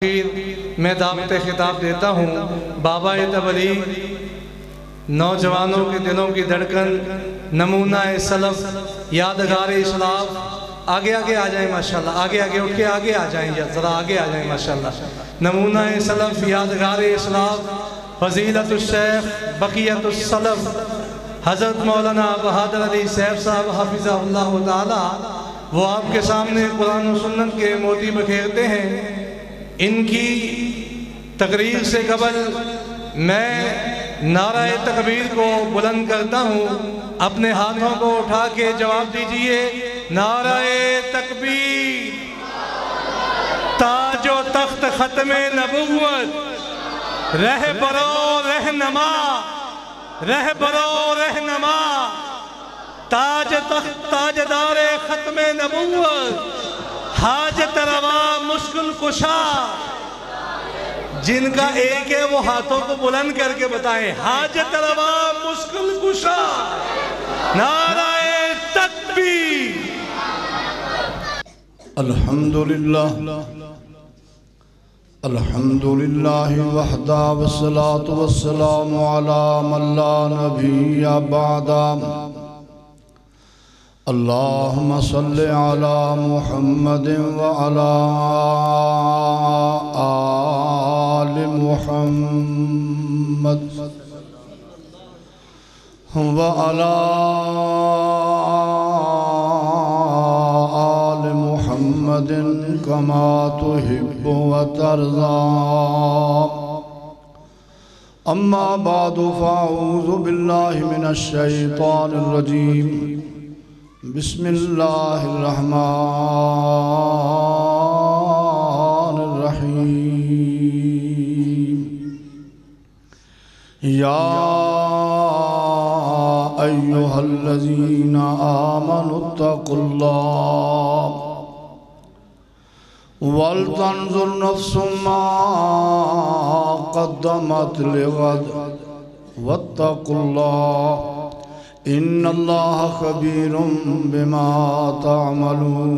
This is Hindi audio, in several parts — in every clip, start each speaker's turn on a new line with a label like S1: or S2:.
S1: मैं दावत खिताब देता हूँ। बाबा तबली नौजवानों के दिलों की धड़कन, नमूना सलफ, यादगार इस्लाफ आगे आगे आ जाए, माशाल्लाह। आगे आगे उठ के आगे आ जाएँ ज़रा आगे आ जाए, माशाल्लाह। नमूना सलफ, यादगार इस्लाफ फजीलत शेख बकीयत सलफ। हज़रत मौलाना बहादुर अली सैफ साहब हाफिज़ा वो आपके सामने कुरान सुन्नत के मोती बखेरते हैं। इनकी तकरीर से कबल मैं नारा तकबीर को बुलंद करता हूँ। अपने हाथों को उठा के जवाब दीजिए नारा तकबीर। ताजो तख्त ख़त्म नबूवत। रह बरो रहनमा रह बरो रहनमा ताज तख्त, ताजदार ख़त्म नबूवत। हाजत रवा, मुश्किल कुशा। जिनका एक है, वो हाथों को बुलंद करके बताएँ, हाजत रवा, मुश्किल कुशा। नाराय तकबीर।
S2: अल्हम्दुलिल्लाह। अल्हम्दुलिल्लाह वहदा वस्सलातु वस्सलामु अला मन ला नबिय्य बअदा अल्लाहुम्मा सल्लि अला मुहम्मद व अला आलि मुहम्मद व अला आलि मुहम्मद कमा तुहिब्बु व तर्ज़ा अम्मा बाद फ़ाऊज़ु बिल्लाहि बिस्मिल्लाहिर्रहमानिर्रहीम या अय्युहल्लज़ीना आमनुत्तकुल्लाह वलतंजुर नफ्सुम मा क़द्दमत लिगद वत्तकुल्लाह इन्नल्लाह खबीरुम बिमा तामलून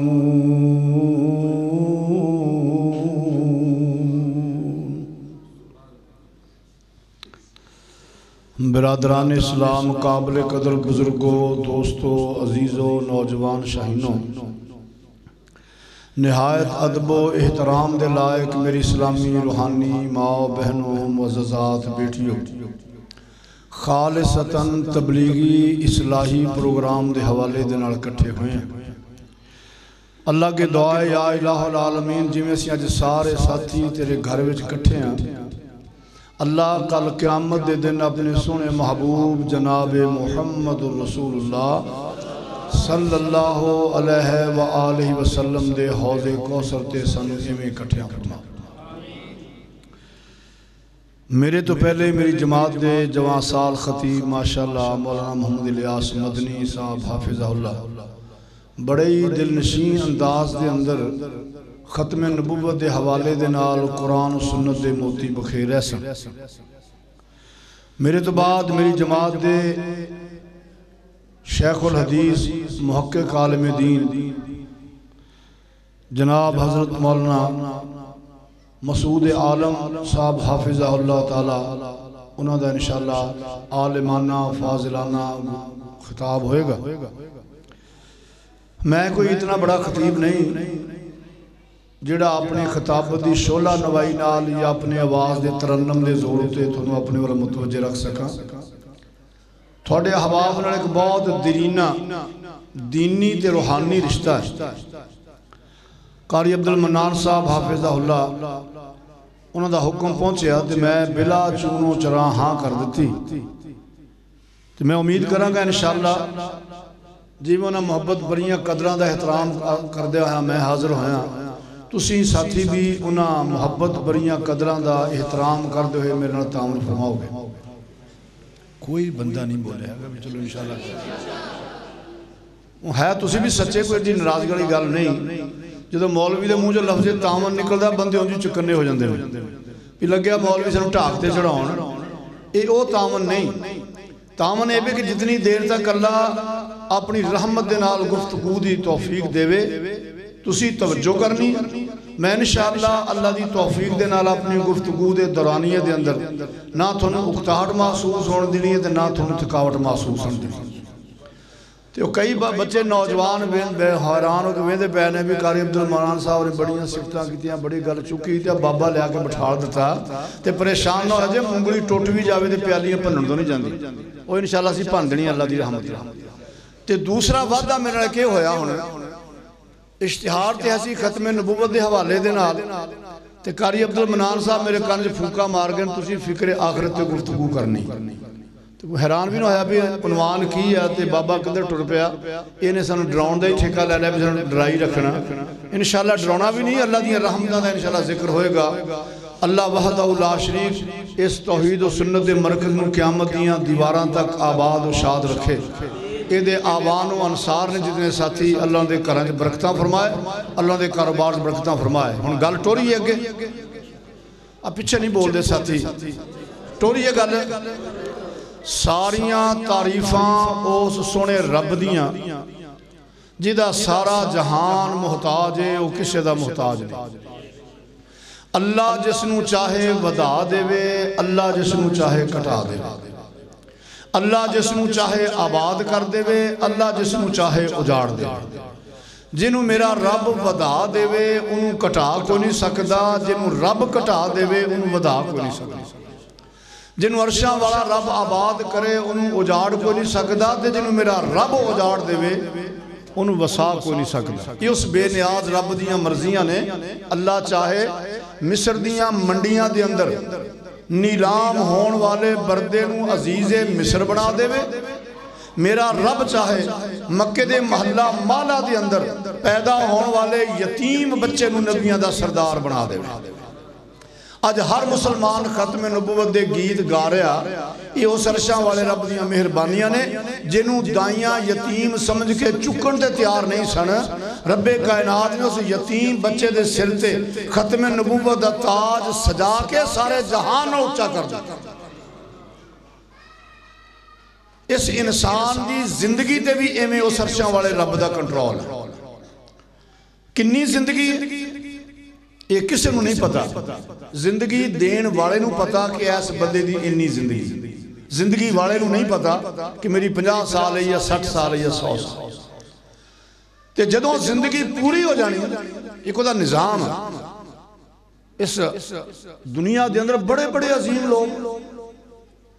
S2: बिरादरान इस्लाम काबिल कदर बुज़ुर्गों, दोस्तों, अजीज़ों, नौजवान, शाहीनों। नहायत अदब एहतराम दे लायक मेरी इस्लामी रूहानी माओ बहनों मुआजात बेटियों। खालिसतन तबलीगी इसलाही प्रोग्राम के हवाले के इकट्ठे हुए अल्लाह के दुआ या इलामीन जिमें अज सारे साथी तेरे घर में इकट्ठे हैं। अल्लाह कल क्यामत के दिन अपने सोने महबूब जनाब मुहम्मद रसूलुल्लाह सल्लल्लाहु अलैहि व आलिहि वसल्लम दे हौज़े कौसर ते सन इवें इकट्ठे फरमा मेरे तो पहले मेरी जमात के जवान साल खतीब, माशाल्लाह, मौलाना मोहम्मद इलियास मदनी साहब हाफिज़ा बड़े ही दिलनशीन अंदाज के अंदर खत्म नबूबत के हवाले के नाल कुरान सुन्नत के मोती बखेरे सन मेरे तो बाद मेरी जमात दे शेखुल हदीस मुहक्क आलम दीन, जनाब हज़रत मौलाना मसूद आलम साहब हाफिज अल्लाह तला उन्होंने इनशाला आलिमाना, फाजिलाना खिताब होएगा। मैं कोई इतना बड़ा खतीब नहीं, जोड़ा अपने खिताबत की शोला नवाई नाल या अपने आवाज़ के तरन्नम के ज़ोर से थोड़ा अपने वाल मुतवजे रख सका। थोड़े हवाब न एक बहुत दरीना, दीनी रूहानी रिश्ता है। कारी अब्दुल मनान साहब हाफिज़ा उन्होंने हुक्म पहुँचा तो मैं बिला चूनो चरा हाँ कर दी तो मैं उम्मीद कराँगा इनशाला जिमें उन्हें मुहब्बत बड़िया कदर का एहतराम करद मैं हाजिर होया। तुम साथी भी उन्होंने मुहब्बत बड़िया कदर का एहतराम करते हुए मेरे तामल फरमाओगे। कोई बंदा नहीं बोलिया चलो है तुम भी सच्चे कोई नाराज़गी गल नहीं। जो मौलवी के मूँह चो लफ्ज तामन निकलता बंदे उंज चुकने हो जाते भी लग्या मौलवी सू ढाक से चढ़ाओ ये वो तामन नहीं तामन यह भी कि जितनी देर तक अल्लाह अपनी रहमत के नाल गुफ्तगू की तौफीक देवे तुसी तवज्जो करनी ਮੈਂ ਇਨਸ਼ਾਅੱਲਾ ਅੱਲਾ ਦੀ ਤੌਫੀਕ ਦੇ ਨਾਲ ਆਪਣੀ ਗੁਫ਼ਤਗੂ ਦੇ ਦੌਰਾਨੀਏ ਦੇ ਅੰਦਰ ਨਾ ਤੁਹਾਨੂੰ ਉਕਤਾਹਟ ਮਹਿਸੂਸ ਹੋਣ ਦੇਣੀ ਹੈ ਤੇ ਨਾ ਤੁਹਾਨੂੰ ਥਕਾਵਟ ਮਹਿਸੂਸ ਹੋਣ ਦੇਣੀ ਤੇ ਉਹ ਕਈ ਬੱਚੇ ਨੌਜਵਾਨ ਹੈਰਾਨ ਹੋ ਕੇ ਵੇਂਦੇ ਪਏ ਨੇ ਵੀ ਕਾਰੀ ਅਬਦੁਲ ਮਾਨ ਸਾਹਿਬ ਨੇ ਬੜੀਆਂ ਸਿਫਤਾਂ ਕੀਤੀਆਂ, ਬੜੀ ਗੱਲ ਚੁੱਕੀ ਤੇ ਬਾਬਾ ਲਿਆ ਕੇ ਬਿਠਾ ਦਿੱਤਾ ਤੇ ਪਰੇਸ਼ਾਨ ਨਾ ਹੋ ਜੇ ਉਂਗਲੀ ਟੁੱਟ ਵੀ ਜਾਵੇ ਤੇ ਪਿਆਲੀਆਂ ਭੰਨਣ ਤੋਂ ਨਹੀਂ ਜਾਂਦੀ। ਉਹ ਇਨਸ਼ਾਅੱਲਾ ਅਸੀਂ ਭੰਨ ਦੇਣੀ ਅੱਲਾ ਦੀ ਰਹਿਮਤ ਨਾਲ। ਤੇ ਦੂਸਰਾ ਵਾਅਦਾ ਮੇਰੇ ਨਾਲ ਕੀ ਹੋਇਆ ਹੁਣ? ਇਸ਼ਤਿਹਾਰ ਤੇ ਅਸੀਂ ਖਤਮੇ ਨਬੂਵਤ ਦੇ ਹਵਾਲੇ ਦੇ ਨਾਲ ਤੇ ਕਾਰੀ ਅਬਦੁਲ ਮਨਾਨ ਸਾਹਿਬ ਮੇਰੇ ਕੰਨ 'ਚ ਫੂਕਾ ਮਾਰ ਗਏ ਤੁਸੀਂ ਫਿਕਰੇ ਆਖਰਤ ਤੇ ਗੁਫ਼ਤਗੂ ਕਰਨੀ। ਤੇ ਹੈਰਾਨ ਵੀ ਨਾ ਹੋਇਆ ਵੀ ਉਨਵਾਨ ਕੀ ਆ ਤੇ ਬਾਬਾ ਕਿੱਧਰ ਟੁਰ ਪਿਆ ਇਹਨੇ ਸਾਨੂੰ ਡਰਾਉਣ ਦਾ ਹੀ ਠੇਕਾ ਲੈ ਲਿਆ ਵੀ ਸਾਨੂੰ ਡਰਾਈ ਰੱਖਣਾ ਇਨਸ਼ਾਅੱਲਾ ਡਰਾਉਣਾ ਵੀ ਨਹੀਂ ਅੱਲਾ ਦੀਆਂ ਰਹਿਮਤਾਂ ਦਾ ਇਨਸ਼ਾਅੱਲਾ ਜ਼ਿਕਰ ਹੋਏਗਾ ਅੱਲਾ ਵਹਦਾਹੁ ਲਾ ਸ਼ਰੀਕ ਇਸ ਤੌਹੀਦ ਔਰ ਸੁਨਨਤ ਦੇ ਮਰਕਜ਼ ਨੂੰ ਕਿਆਮਤ ਦੀਆਂ ਦੀਵਾਰਾਂ ਤੱਕ ਆਬਾਦ ਔਰ ਸ਼ਾਦ ਰੱਖੇ ਇਹਦੇ ਆਵਾਨ ਉਹ ਅਨਸਾਰ ਨੇ ਜਿਤਨੇ ਸਾਥੀ ਅੱਲਾਹ ਦੇ ਘਰਾਂ 'ਚ ਬਰਕਤਾਂ ਫਰਮਾਏ ਅੱਲਾਹ ਦੇ ਕਾਰੋਬਾਰ 'ਚ ਬਰਕਤਾਂ ਫਰਮਾਏ ਹੁਣ ਗੱਲ ਟੋਰੀ ਅੱਗੇ ਆ ਪਿੱਛੇ ਨਹੀਂ ਬੋਲਦੇ ਸਾਥੀ ਟੋਰੀ ਇਹ ਗੱਲ सारिया तारीफा उस सुने रब दियाँ जिदा सारा जहान मुहताज है वह किसी का मुहताज नहीं अल्लाह जिसनों चाहे वधा देवे अल्लाह जिसनों चाहे घटा दे अल्लाह जिसनों चाहे आबाद कर देवे अल्लाह जिसनों चाहे उजाड़ दे जिन्हों मेरा रब वधा देवे उन्होंने घटा को नहीं सकता जिन्हों रब घटा देवे उन्होंने वधा को नहीं सकता ਜਿਹਨੂੰ ਅਰਸ਼ਾਂ ਵਾਲਾ ਰੱਬ ਆਬਾਦ ਕਰੇ ਉਹਨੂੰ ਉਜਾੜ ਕੋਈ ਨਹੀਂ ਸਕਦਾ ਤੇ ਜਿਹਨੂੰ ਮੇਰਾ ਰੱਬ ਉਜਾੜ ਦੇਵੇ ਉਹਨੂੰ ਵਸਾ ਕੋਈ ਨਹੀਂ ਸਕਦਾ ਇਹ ਉਸ ਬੇਨਿਆਜ਼ ਰੱਬ ਦੀਆਂ ਮਰਜ਼ੀਆਂ ਨੇ ਅੱਲਾ ਚਾਹੇ ਮਿਸਰ ਦੀਆਂ ਮੰਡੀਆਂ ਦੇ ਅੰਦਰ ਨੀਲਾਮ ਹੋਣ ਵਾਲੇ ਬਰਦੇ ਨੂੰ ਅਜ਼ੀਜ਼ੇ ਮਿਸਰ ਬਣਾ ਦੇਵੇ ਮੇਰਾ ਰੱਬ ਚਾਹੇ ਮੱਕੇ ਦੇ ਮਹੱਲਾ ਮਾਲਾ ਦੇ ਅੰਦਰ ਪੈਦਾ ਹੋਣ ਵਾਲੇ ਯਤੀਮ ਬੱਚੇ ਨੂੰ ਨਬੀਆਂ ਦਾ ਸਰਦਾਰ ਬਣਾ ਦੇਵੇ ਅੱਜ ਹਰ ਮੁਸਲਮਾਨ ਖਤਮ ਨਬੂਵਤ ਦੇ ਗੀਤ ਗਾ ਰਿਹਾ ਇਹ ਉਸ ਅਰਸ਼ਾਂ ਵਾਲੇ ਰੱਬ ਦੀਆਂ ਮਿਹਰਬਾਨੀਆਂ ਨੇ ਜਿਹਨੂੰ ਦਾਈਆਂ ਯਤੀਮ ਸਮਝ ਕੇ ਚੁੱਕਣ ਤੇ ਤਿਆਰ ਨਹੀਂ ਸਨ ਰੱਬੇ ਕਾਇਨਾਤ ਨੇ ਉਸ ਯਤੀਮ ਬੱਚੇ ਦੇ ਸਿਰ ਤੇ ਖਤਮ ਨਬੂਵਤ ਦਾ ਤਾਜ ਸਜਾ ਕੇ ਸਾਰੇ ਜਹਾਨ ਨੂੰ ਉੱਚਾ ਕਰ ਦਿੱਤਾ ਇਸ ਇਨਸਾਨ ਦੀ ਜ਼ਿੰਦਗੀ ਤੇ ਵੀ ਐਵੇਂ ਉਸ ਅਰਸ਼ਾਂ ਵਾਲੇ ਰੱਬ ਦਾ ਕੰਟਰੋਲ ਹੈ ਕਿੰਨੀ ਜ਼ਿੰਦਗੀ ਹੈ ਇਹ ਕਿਸੇ ਨੂੰ ਨਹੀਂ ਪਤਾ ਜ਼ਿੰਦਗੀ ਦੇਣ ਵਾਲੇ ਨੂੰ ਪਤਾ ਕਿ ਇਸ ਬੰਦੇ ਦੀ ਇੰਨੀ ਜ਼ਿੰਦਗੀ ਜ਼ਿੰਦਗੀ ਵਾਲੇ ਨੂੰ ਨਹੀਂ ਪਤਾ ਕਿ ਮੇਰੀ 50 ਸਾਲ ਹੈ ਜਾਂ 60 ਸਾਲ ਹੈ ਜਾਂ 100 ਸਾਲ ਤੇ ਜਦੋਂ ਜ਼ਿੰਦਗੀ ਪੂਰੀ ਹੋ ਜਾਣੀ ਇੱਕ ਉਹਦਾ ਨਿਜ਼ਾਮ ਹੈ ਇਸ ਦੁਨੀਆ ਦੇ ਅੰਦਰ ਬੜੇ ਬੜੇ ਅਜ਼ੀਮ ਲੋਕ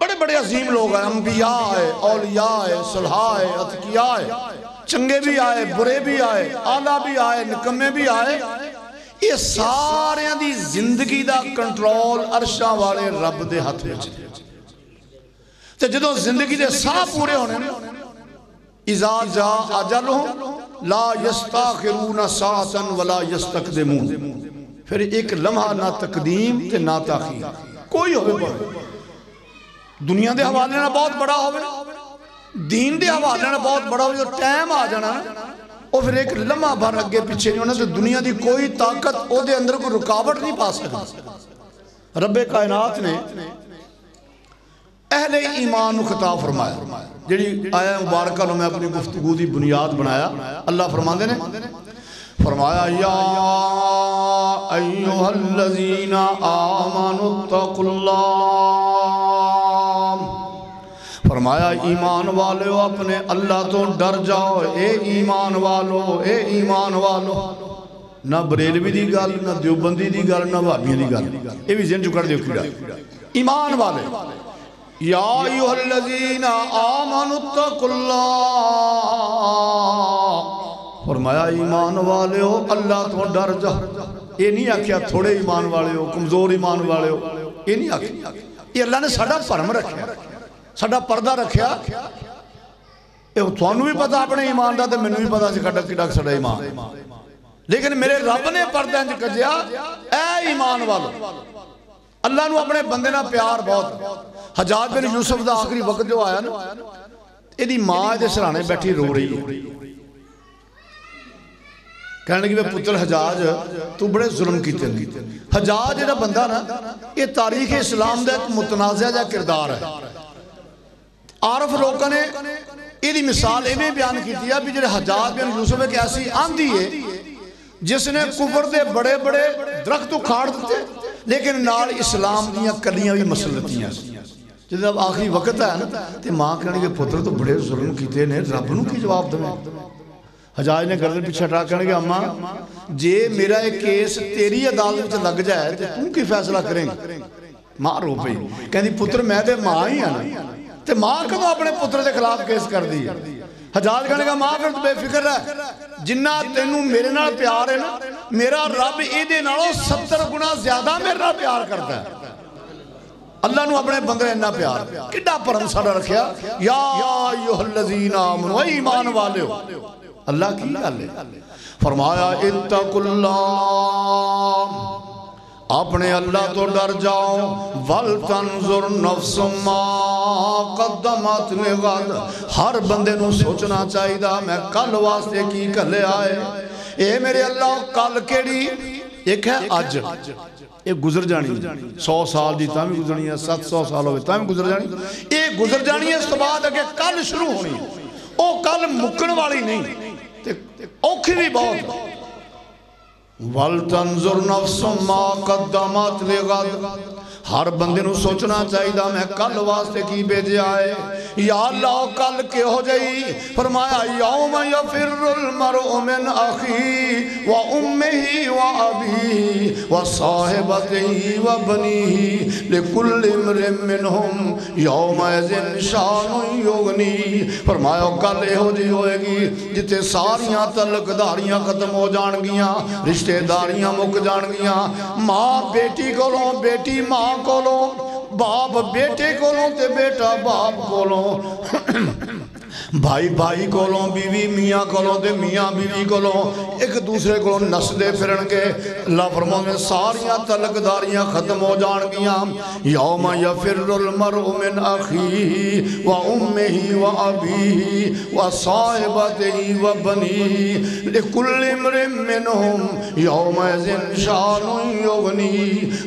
S2: ਬੜੇ ਬੜੇ ਅਜ਼ੀਮ ਲੋਕ ਹੈ ਅੰਬੀਆ ਹੈ ਔਲੀਆ ਹੈ ਸੁਲਹਾ ਹੈ ਅਤਕਿਆ ਹੈ चंगे भी आए, बुरे भी आए, आला भी आए निकमे भी आए। ये सारे की ज़िंदगी का कंट्रोल अरशा वाले रब के हाथ में जो ज़िंदगी के सह पूरे होने इजा जा आ जा लो ला यस्ता खिरूना साहसन वाला यस्तक दे फिर एक लम्हा ना तकदीम ते ना ताखी कोई हो दुनिया के हवाले ना बहुत बड़ा होवे। दीन के हवाले बहुत बड़ा जो टाइम आ जाना। और फिर एक लम्हा भर अगे पिछे नहीं होना तो दुनिया की कोई ताकत अंदर कोई रुकावट नहीं पा सकती रबे कायनात ने अहले ईमान खिताब फरमाया जी आया मुबारक मैं अपनी गुफ्तगू की बुनियाद बनाया, अल्लाह फरमाते ने, फरमाया, या फरमाया, ईमान वालो अपने अल्लाह तो डर जाओ, ए ईमान वालो, ए ईमान वालो। ना बरेलवी दी गल, ना देवबंदी दी गल, ना भाबियाँ दी गल। ये भी जिन चुकड़ कीड़ा ईमान वाले। फरमाया, ईमान वाले हो, अल्लाह तो डर जा। ये नहीं आख्या, थोड़े ईमान वाले हो, कमज़ोर ईमान वाले हो। ये नहीं आख्या। ये अल्लाह ने भरम रखा ਸਾਡਾ ਪਰਦਾ ਰੱਖਿਆ ਇਹ ਤੁਹਾਨੂੰ ਵੀ ਪਤਾ ਆਪਣੇ ਈਮਾਨ ਦਾ ਤੇ ਮੈਨੂੰ ਵੀ ਪਤਾ ਸੀ ਸਾਡਾ ਕਿਹੜਾ ਸਾਡਾ ਈਮਾਨ ਲੇਕਿਨ ਮੇਰੇ ਰੱਬ ਨੇ ਪਰਦਿਆਂ 'ਚ ਕੱਜਿਆ ਐ ਈਮਾਨ ਵਾਲੋ ਅੱਲਾ ਨੂੰ ਆਪਣੇ ਬੰਦੇ ਨਾਲ ਪਿਆਰ ਬਹੁਤ ਹਜਾਜ ਬਿਨ ਯੂਸਫ ਦਾ ਆਖਰੀ ਵਕਤ ਜੋ ਆਇਆ ਨਾ ਇਹਦੀ ਮਾਂ ਇਹਦੇ ਸਰਾਣੇ ਬੈਠੀ ਰੋ ਰਹੀ ਹੈ ਕਹਿਣ ਲੱਗੀ ਵੇ ਪੁੱਤਰ ਹਜਾਜ ਤੂੰ ਬੜੇ ਜ਼ੁਲਮ ਕੀਤੇ ਨੇ ਹਜਾਜ ਜਿਹੜਾ ਬੰਦਾ ਨਾ ਇਹ ਤਾਰੀਖ ਇਸਲਾਮ ਦਾ ਇੱਕ ਮੁਤਨਾਜ਼ਿਆ ਜਿਹਾ ਕਿਰਦਾਰ आरफ लोगों ने यदि मिसाल इवें बयान की भी जो हज़ार बिन यूसुफ एक ऐसी आंधी है, जिसने कुबर के बड़े बड़े दरख्त उखाड़ दिए लेकिन नाल इस्लाम दलियाँ भी मसल मसलतियाँ जब आखिरी वक्त है ना तो माँ कह के पुत्र तो बड़े जुलम किए ने, रब न की जवाब देवे? हजाज ने गर्दन पीछे हटा कहे अम्मा, जे मेरा एक केस तेरी अदालत लग जाए तो तू की फैसला करें माँ रो पी कुत्र मैं तो माँ ही हाँ ਤੇ ਮਾਂ ਹੀ ਆ ਨਾ ਤੇ ਮਾਂ ਕਦੋਂ ਆਪਣੇ ਪੁੱਤਰ ਦੇ ਖਿਲਾਫ ਕੇਸ ਕਰਦੀ ਹੈ ਹਜਾਜ ਕਹਿੰਦਾ ਮਾਂ ਫਿਰ ਤੂੰ ਬੇਫਿਕਰ ਰਹਿ ਜਿੰਨਾ ਤੈਨੂੰ ਮੇਰੇ ਨਾਲ ਪਿਆਰ ਹੈ ਨਾ ਮੇਰਾ ਰੱਬ ਇਹਦੇ ਨਾਲੋਂ 70 ਗੁਣਾ ਜ਼ਿਆਦਾ ਮੇਰੇ ਨਾਲ ਪਿਆਰ ਕਰਦਾ ਹੈ ਅੱਲਾ ਨੂੰ ਆਪਣੇ ਬੰਦੇ ਨਾਲ ਇੰਨਾ ਪਿਆਰ ਕਿੱਡਾ ਭਰਮ ਸਾਡਾ ਰੱਖਿਆ ਯਾ ਅਯੁਹੱਲਜ਼ੀਨਾ ਆਮਨੂ ਏ ਈਮਾਨ ਵਾਲਿਓ ਅੱਲਾ ਕੀ ਗੱਲ ਹੈ ਫਰਮਾਇਆ अपने अल्लाह तो डर जाओ। वल तंजुर नफसमाकदमत लिगद हर बंदे नु सोचना चाहिदा, मैं कल वास्ते की कर आए। ए मेरे अल्लाह, कल केड़ी? एक है आज ये गुजर जानी। सौ साल की ता गुजरनी है सत सौ साल हो गुजर जानी। ये गुजर जानी है इस तो बाद अगे कल शुरू होनी। कल मुकन वाली नहीं औखी भी बहुत। वल तंजुर नफ्सुमा कदमत लिगद हर बंदे सोचना चाहिए मैं कल वास्ते की भेजा है? या लाओ कल के हो जाई? फरमाया, यौम अखी व व व व इमरिन यौम शान फरमाया कल यो जी होएगी सारिया तलकदारियाँ खत्म हो जाएगी रिश्तेदारियाँ मुक जाएगियाँ माँ बेटी को बेटी माँ को बाप बेटे को बेटा बाप को भाई भाई को बीवी मियाँ को मियाँ बीवी को एक दूसरे को नसते फिर अल्लाह फरमावे सारिया तलकदारियाँ खत्म हो जाएगियाँ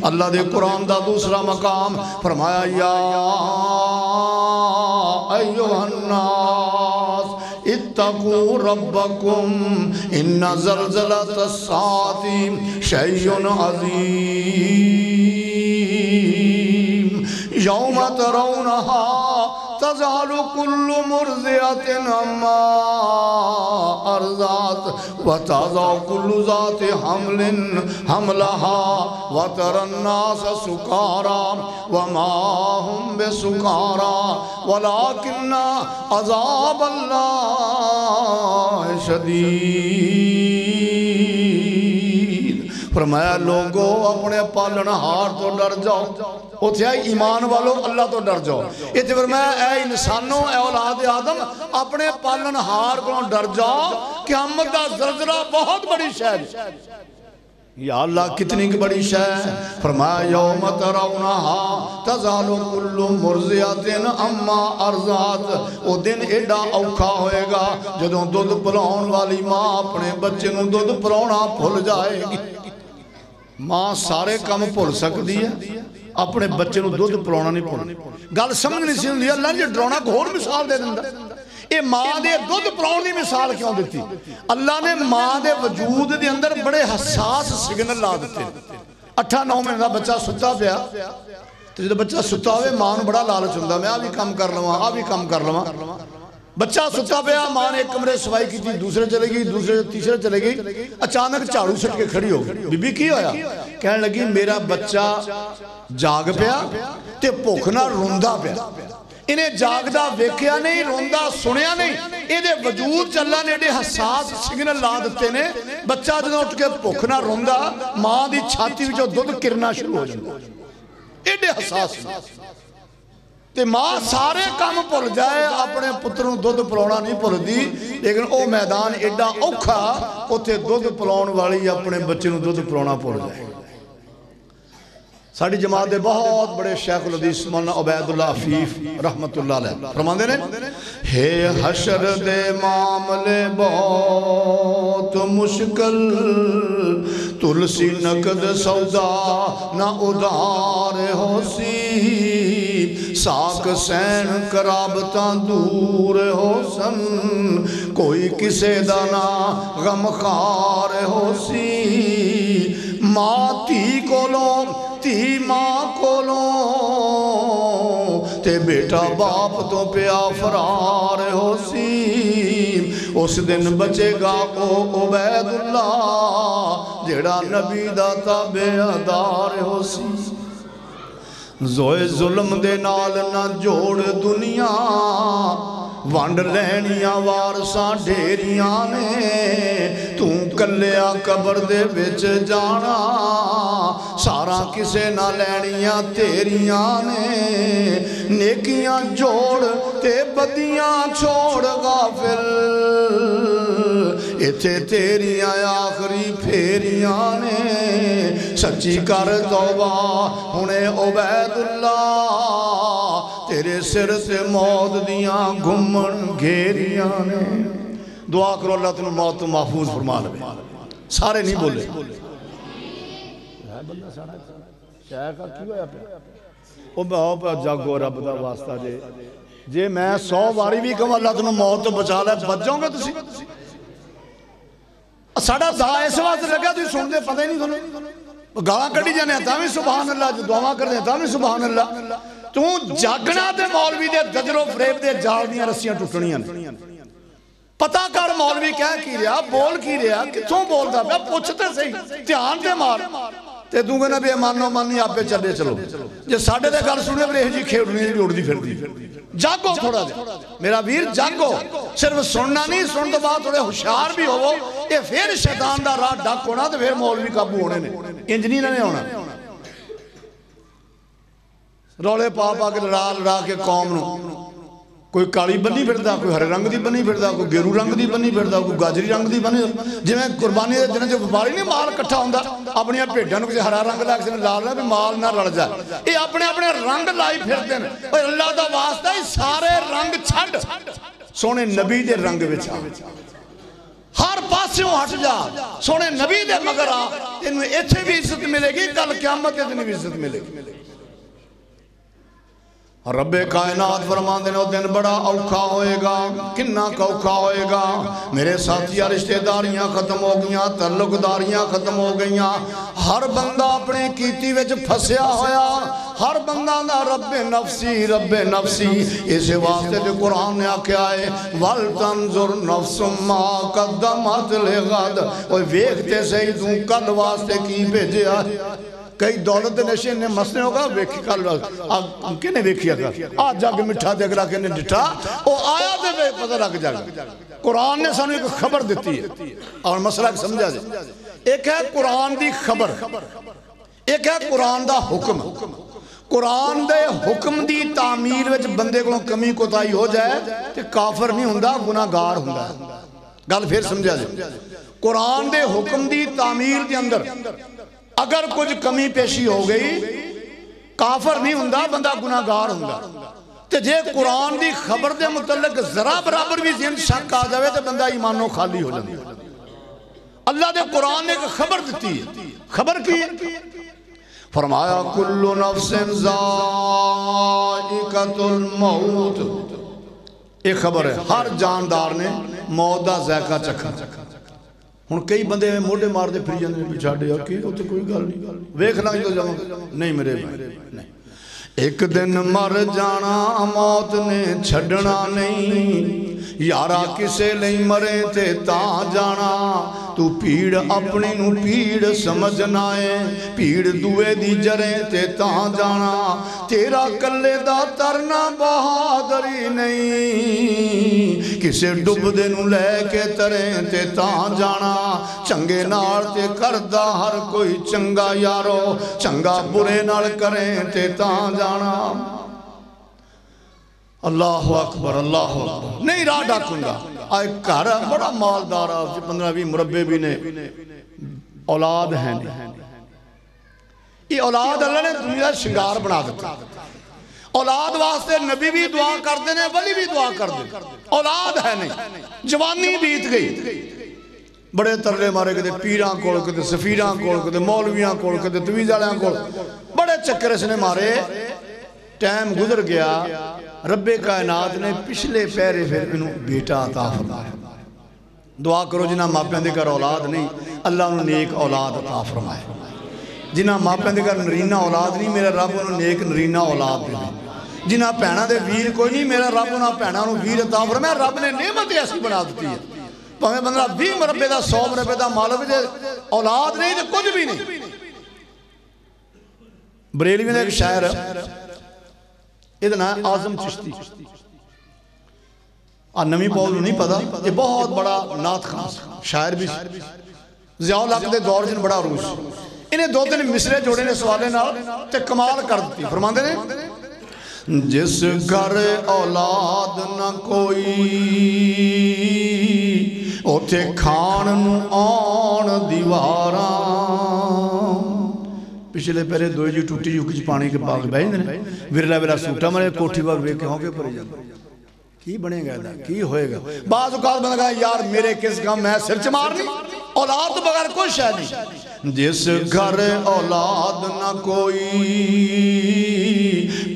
S2: अल्लाह दे कुरान का दूसरा मकाम फरमाया, या अयोहन्ना इत्तकू रब्बकुम इन्न ज़लज़लत अस्साति शैउन अज़ीम यौम तरौनहा तज़हलु कुल्लु मुर्ज़ियतिन अम्मा अर्ज़ात व तज़ा कुल्लु ज़ाति हमलिन हमलहा व तरन्नास सुकारा व मा हुम बेसुकारा वलाकिन्ना अज़ाब अल्लाह शदीद फरमाया, लोगो, अपने पालन हार तो डर जाओ। उमान वालो, अल्लाह तो डर जाओ। इतने फरमाया ए इंसानों ए औलाद आदम, अपने पालन हार को डर जाओ। क्यामत का जलजला बहुत बड़ी शायद अल्लाह, कितनी बड़ी शह फरमाया जो दुध पिला वाली माँ अपने बच्चे दुध पिला भुल जाएगी। ਮਾਂ ਸਾਰੇ ਕੰਮ ਭੁੱਲ ਸਕਦੀ ਹੈ ਆਪਣੇ ਬੱਚੇ ਨੂੰ ਦੁੱਧ ਪਿਲਾਉਣਾ ਨਹੀਂ ਭੁੱਲ ਗੱਲ ਸਮਝ ਨਹੀਂ ਸੀ ਹੁੰਦੀ ਅੱਲਾ ਨੇ ਡਰਾਉਣਾ ਹੋਰ ਮਿਸਾਲ ਦੇ ਦਿੰਦਾ ਇਹ ਮਾਂ ਦੇ ਦੁੱਧ ਪਿਲਾਉਣ ਦੀ ਮਿਸਾਲ ਕਿਉਂ ਦਿੱਤੀ ਅੱਲਾ ਨੇ ਮਾਂ ਦੇ ਵਜੂਦ ਦੇ ਅੰਦਰ ਬੜੇ ਹਸਾਸ ਸਿਗਨਲ ਲਾ ਦਿੱਤੇ 8-9 ਮਹੀਨੇ ਦਾ ਬੱਚਾ ਸੁੱਤਾ ਪਿਆ ਤੇ ਜਦੋਂ ਬੱਚਾ ਸੁੱਤਾ ਹੋਵੇ ਮਾਂ ਨੂੰ ਬੜਾ ਲਾਲਚ ਹੁੰਦਾ ਮੈਂ ਆ ਵੀ ਕੰਮ ਕਰ ਲਵਾਂ ਆ ਵੀ ਕੰਮ ਕਰ ਲਵਾਂ ਬੱਚਾ ਸੁੱਤਾ ਪਿਆ ਮਾਂ ਨੇ ਕਮਰੇ ਸਫ਼ਾਈ ਕੀਤੀ ਦੂਸਰੇ ਚਲੇ ਗਈ ਦੂਸਰੇ ਤੀਸਰੇ ਚਲੇ ਗਈ। ਅਚਾਨਕ ਝਾੜੂ ਸੱਟ ਕੇ ਖੜੀ ਹੋ ਗਈ। ਬੀਬੀ ਕੀ ਹੋਇਆ? ਕਹਿਣ ਲੱਗੀ ਮੇਰਾ ਬੱਚਾ ਜਾਗ ਪਿਆ ਤੇ ਭੁੱਖ ਨਾਲ ਰੋਂਦਾ ਪਿਆ। ਇਹਨੇ ਜਾਗਦਾ ਵੇਖਿਆ ਨਹੀਂ ਰੋਂਦਾ ਸੁਣਿਆ ਨਹੀਂ। ਇਹਦੇ ਵਜੂਦ ਚ ਅੱਲਾ ਨੇ ਏਡੇ ਹਸਾਸ ਸਿਗਨਲ ਲਾ ਦਿੱਤੇ ਨੇ। ਬੱਚਾ ਜਦੋਂ ਉੱਠ ਕੇ ਭੁੱਖ ਨਾਲ ਰੋਂਦਾ ਮਾਂ ਦੀ ਛਾਤੀ ਵਿੱਚੋਂ ਦੁੱਧ ਕਿਰਨਾ ਸ਼ੁਰੂ ਹੋ ਜਾਂਦਾ। ਏਡੇ ਹਸਾਸ ਨੇ माँ सारे काम भुल जाए, अपने पुत्र दुध पिला नहीं भुलती लेकिन वह मैदान एडा औखा उध पिला वाली अपने बच्चे दुध पिला भुल जाए। साड़ी जमात के बहुत बड़े शेख लदीस मन उबैदुल्ला आफीफ रहमत फरमाते हे हशर दे मामले बहुत मुश्किल, तुलसी नकद सौदा ना उधार हो ਸਾਖ ਸੈਣ ਕਰਾਬਤਾਂ ਦੂਰ ਹੋ ਸਨ ਕੋਈ ਕਿਸੇ ਦਾ ਨਾ ਗਮਖਾਰ ਹੋ ਸੀ ਮਾਂ ਧੀ ਕੋਲੋਂ ਧੀ ਮਾਂ ਕੋਲੋਂ ਤੇ ਬੇਟਾ ਬਾਪ ਤੋਂ ਪਿਆ ਫਰਾਰ ਹੋ ਸੀ ਉਸ ਦਿਨ ਬਚੇਗਾ ਉਹ ਉਬੈਦੁੱਲਾ ਜਿਹੜਾ ਨਬੀ ਦਾ ਤਾਬੇਦਾਰ ਹੋ ਸੀ ਜ਼ੋਏ ਜ਼ੁਲਮ ਦੇ ਨਾਲ ਨਾ ਜੋੜ ਦੁਨੀਆ। ਵੰਡ ਲੈਣੀਆਂ ਵਾਰਸਾਂ ਢੇਰੀਆਂ ਨੇ। ਤੂੰ ਕੱਲਿਆ ਕਬਰ ਦੇ ਵਿੱਚ ਜਾਣਾ। ਸਾਰਾ ਕਿਸੇ ਨਾ ਲੈਣੀਆਂ ਤੇਰੀਆਂ ਨੇ। ਨੇਕੀਆਂ ਜੋੜ ਤੇ ਬਦੀਆਂ ਛੋੜ ਗਾਫਿਲ। इतने तेरिया आखिरी फेरिया ने। सच्ची कर तौबा हुने उबैदुल्ला तेरे सिर से मौत दिया घूमन घेरिया ने। दुआ करो, अल्लाह तेन मौत तो महफूज फरमा ले सारे नहीं बोले। जागो रब का वास्ता जे। जे मैं सौ बारी भी कहूँ, अल्लाह तेन मौत तो बचा लै, बच जाओगे ਸਾਡਾ ਦਾ ਇਸ ਵਾਸਤੇ ਲੱਗਾ ਤੁਸੀਂ ਸੁਣਦੇ ਪਤਾ ਹੀ ਨਹੀਂ ਤੁਹਾਨੂੰ ਗਾਲਾਂ ਕੱਢੀ ਜਾਂਦੇ ਆ ਤਾਂ ਵੀ ਸੁਭਾਨ ਅੱਲਾਹ ਜੇ ਦੁਆਵਾਂ ਕਰਦੇ ਆ ਤਾਂ ਵੀ ਸੁਭਾਨ ਅੱਲਾਹ ਤੂੰ ਜਾਗਣਾ ਤੇ ਮੌਲਵੀ ਦੇ ਦਜਰੋ ਫਰੇਬ ਦੇ ਜਾਲ ਦੀਆਂ ਰੱਸੀਆਂ ਟੁੱਟਣੀਆਂ ਨੇ ਪਤਾ ਕਰ ਮੌਲਵੀ ਕਹਿ ਕੀ ਰਿਹਾ ਬੋਲ ਕੀ ਰਿਹਾ ਕਿੱਥੋਂ ਬੋਲਦਾ ਪਿਆ ਪੁੱਛ ਤੇ ਸਹੀ ਧਿਆਨ ਤੇ ਮਾਰ ਤੇ ਤੂੰ ਕਹਿੰਦਾ ਵੀ ਇਹ ਮਾਨੋ ਮਾਨੀ ਆਪੇ ਚੱਲੇ ਚਲੋ ਜੇ ਸਾਡੇ ਤੇ ਗੱਲ ਸੁਣੇ ਵੀ ਇਹ ਜੀ ਖੇਡਣੀ ਜਿਹੜੀ ਉੜਦੀ ਫਿਰਦੀ ਜਾਗੋ ਥੋੜਾ ਜਿਹਾ ਮੇਰਾ ਵੀਰ ਜਾਗੋ ਸਿਰਫ ਸੁਣਨਾ ਨਹੀਂ ਸੁਣਨ ਤੋਂ ਬਾਅਦ ਥੋੜੇ ਹੁਸ਼ਿਆਰ ਵੀ ਹੋਵੋ ਇਹ ਫਿਰ ਸ਼ੈਤਾਨ ਦਾ ਰਾਹ ਡੱਕ ਹੋਣਾ ਤੇ ਫਿਰ ਮੌਲਵੀ ਕਾਬੂ ਹੋਣੇ ਨੇ ਇੰਜ ਨਹੀਂ ਇਹਨਾਂ ਨੇ ਆਉਣਾ ਰੌਲੇ ਪਾ ਪਾ ਕੇ ਲੜਾ ਲੜਾ ਕੇ ਕੌਮ ਨੂੰ ਕੋਈ ਕਾਲੀ ਬੰਨੀ ਫਿਰਦਾ ਕੋਈ ਹਰੇ ਰੰਗ ਦੀ ਬੰਨੀ ਫਿਰਦਾ ਕੋਈ ਗੇਰੂ ਰੰਗ ਦੀ ਬੰਨੀ ਫਿਰਦਾ ਕੋਈ ਗਾਜਰੀ ਰੰਗ ਦੀ ਬੰਨੀ ਜਿਵੇਂ ਕੁਰਬਾਨੀ ਦੇ ਦਿਨਾਂ 'ਚ ਵਪਾਰੀ ਨਹੀਂ ਮਾਲ ਇਕੱਠਾ ਹੁੰਦਾ ਆਪਣੀਆਂ ਭੇਡਾਂ ਨੂੰ ਕਿਸੇ ਹਰਾ ਰੰਗ ਲਾ ਕਿਸੇ ਨੇ ਲਾਲ ਲਾ ਵੀ ਮਾਲ ਨਾ ਰਲ ਜਾ ਇਹ ਆਪਣੇ ਆਪਣੇ ਰੰਗ ਲਾਈ ਫਿਰਦੇ ਨੇ ਓਏ ਅੱਲਾ ਦਾ ਵਾਸਤਾ ਹੀ ਸਾਰੇ ਰੰਗ ਛੱਡ ਸੋਹਣੇ ਨਬੀ ਦੇ ਰੰਗ ਵਿੱਚ ਆ ਹਰ ਪਾਸਿਓਂ ਹਟ ਜਾ ਸੋਹਣੇ ਨਬੀ ਦੇ ਮਗਰ ਆ ਤੈਨੂੰ ਇੱਥੇ ਵੀ ਇੱਜ਼ਤ ਮਿਲੇਗੀ ਕੱਲ ਕਿਆਮਤ ਦੇ ਦਿਨ ਵੀ ਇੱਜ਼ਤ ਮਿਲੇਗੀ रबे कायनात फरमा दिन दिन बड़ा औखा होएगा। किन्ना कौखा होएगा? मेरे साथिया, रिश्तेदारियाँ खत्म हो गई तलुकदारियाँ खत्म हो गई हर बंदा अपने कीती फसया होया। हर बंदा ना रबे नफसी रबे नफसी। इस वास्ते जो कुरान ने आख्या है, वल तंजुर नफसुमा कदमत लेगद। ओए देखते सही, तू कल वास्ते की भेजे ਕੱਲ ਵਾਸਤੇ ਕੀ ਭੇਜਿਆ ਕਈ ਦੌਲਤ ਦੇ ਨਸ਼ੇ ਨੇ ਮਸਲੇ ਹੋਗਾ ਵੇਖੀ ਕੱਲ ਕਿਨੇ ਵੇਖਿਆ ਕਰ ਆ ਜੱਗ ਮਿੱਠਾ ਤੇ ਅਗਲਾ ਕਿਨੇ ਡਿਠਾ ਉਹ ਆਇਆ ਤੇ ਵੇ ਪਤਾ ਲੱਗ ਜਾਗਾ ਕੁਰਾਨ ਨੇ ਸਾਨੂੰ ਇੱਕ ਖਬਰ ਦਿੱਤੀ ਹੈ ਔਰ ਮਸਲਾ ਸਮਝਾ ਜੇ ਇੱਕ ਹੈ ਕੁਰਾਨ ਦੀ ਖਬਰ ਇੱਕ ਹੈ ਕੁਰਾਨ ਦਾ ਹੁਕਮ ਕੁਰਾਨ ਦੇ ਹੁਕਮ ਦੀ ਤਾਮੀਰ ਵਿੱਚ ਬੰਦੇ ਕੋਲੋਂ ਕਮੀ ਕੋਤਾਈ ਹੋ ਜਾਏ ਤੇ ਕਾਫਰ ਨਹੀਂ ਹੁੰਦਾ ਗੁਨਾਹਗਾਰ ਹੁੰਦਾ ਗੱਲ ਫਿਰ ਸਮਝਾ ਜੇ ਕੁਰਾਨ ਦੇ ਹੁਕਮ ਦੀ ਤਾਮੀਰ ਦੇ अगर कुछ कमी पेशी हो गई, काफर नहीं होंगे बंदा गुनागार होंगे तो जे कुरान की खबर के मुतलक जरा बराबर भी जिन शक आ जाए तो बंदा ईमानों खाली हो जाए अल्लाह ने कुरान ने एक खबर दी खबर की फरमाया, कुल्लू मौत। ये खबर है, हर जानदार ने मौत का जायका चखा चखा। ਹੁਣ ਕਈ ਬੰਦੇ ਐਵੇਂ ਮੋਢੇ ਮਾਰਦੇ, ਫਿਰ ਜਾਂਦੇ ਨੇ ਵੀ ਛੱਡ ਯਾਰ, ਕੀ ਉੱਥੇ ਕੋਈ ਗੱਲ ਨਹੀਂ। ਵੇਖ ਲਾਂਗੇ ਜਦੋਂ ਜਾਵਾਂਗੇ ਨਹੀਂ ਮੇਰੇ ਭਾਈ, ਨਹੀਂ। ਇੱਕ ਦਿਨ ਮਰ ਜਾਣਾ, ਮੌਤ ਨੇ ਛੱਡਣਾ ਨਹੀਂ। ਯਾਰਾ ਕਿਸੇ ਲਈ ਮਰੇ ਤੇ ਤਾਂ ਜਾਣਾ। ਤੂੰ ਪੀੜ ਆਪਣੀ ਨੂੰ ਪੀੜ ਸਮਝਣਾ ਏ ਪੀੜ ਦੂਏ ਦੀ ਜਰੇ ਤੇ ਤਾਂ ਜਾਣਾ। ਤੇਰਾ ਕੱਲੇ ਦਾ ਤਰਨਾ ਬਹਾਦਰੀ ਨਹੀਂ। ਕਿਸੇ ਡੁੱਬਦੇ ਨੂੰ ਲੈ ਕੇ ਤਰੇ ਤੇ ਤਾਂ ਜਾਣਾ। ਚੰਗੇ ਨਾਲ ਤੇ ਕਰਦਾ ਹਰ ਕੋਈ ਚੰਗਾ ਯਾਰੋ। ਚੰਗਾ ਬੁਰੇ ਨਾਲ ਕਰੇ ਤੇ ਤਾਂ जाना। अल्लाह अकबर, अल्लाह नहीं राह डाकूँगा आए घर, बड़ा मालदार पंद्रह भी मुरबे भी ने। औलाद है औलाद अल्लाह ने दुनिया शिंगार बना दिता औलाद वास्ते नबी भी दुआ करते हैं, वली भी दुआ करते औलाद है नहीं, जवानी बीत गई। बड़े तरले मारे कितने पीर को सफीर को कितने मौलविया को तवीज को बड़े चक्कर इसने मारे। टाइम गुजर गया। रबे कायनात ने पिछले पैरे फिर इन बेटा अता फरमाया। दुआ करो जिन्हें मापिया घर औलाद नहीं, अल्लाह नेक औलाद अता फरमाए जिन्हें मापिया के घर नरीना औलाद नहीं, मेरा रब उन्होंने नेक नरीना औलाद दे जिन्हें भैन के वीर कोई नहीं, मेरा रब उन्होंने भैनों वीर अता फरमाया। रब ने नेमत ऐसी बना दी है। भावे बंद भी मुरबे का सौ मुरबे का मालक औलाद नहीं तो कुछ भी नहीं बरेलवी का एक शायर ये ना आज़म चिश्ती आ नवी पौल नहीं पता ये बहुत बड़ा नाथ खान शायर भी जियाउल हक के दौर जिन बड़ा रूस इन्हें दो तीन मिसरे जोड़े ने सवाले ते कमाल कर दी फरमाते ने जिस घर औलाद न कोई ਨਾਲ ਤੇ ਕਮਾਲ ਕਰ ਦਿੱਤੀ ਫਰਮਾਉਂਦੇ ਨੇ ਜਿਸ ਘਰ ਔਲਾਦ ਨਾ ਕੋਈ ਉਥੇ ਖਾਣ ਨੂੰ ਆਉਣ ਦੀਵਾਰਾਂ ਪਿਛਲੇ ਪਹਿਰੇ ਦੋਏ ਜੀ ਟੁੱਟੀ ਯੁੱਕ ਚ ਪਾਣੀ ਕੇ ਪਾ ਕੇ ਬਹਿ ਜਾਂਦੇ ਨੇ ਵਿਰਲਾ ਵਿਰਲਾ ਸੂਟਾ ਮਾਰੇ ਕੋਠੀ ਵੱਲ ਵੇਖ ਕੇ ਹੌਂਕੇ ਭਰੇ ਜਾਂਦੇ ਕੀ ਬਣੇਗਾ ਇਹਦਾ ਕੀ ਹੋਏਗਾ ਬਾਜ਼ ਔਕਾਤ ਬੰਦਾ ਕਹੇ ਯਾਰ ਮੇਰੇ ਕਿਸ ਕੰਮ ਮੈਂ ਸਿਰ ਚ ਮਾਰਨੀ ਔਲਾਦ ਤੋਂ ਬਗੈਰ ਕੋਈ ਸ਼ੈ ਨਹੀਂ ਜਿਸ ਘਰ ਔਲਾਦ ਨਾ ਕੋਈ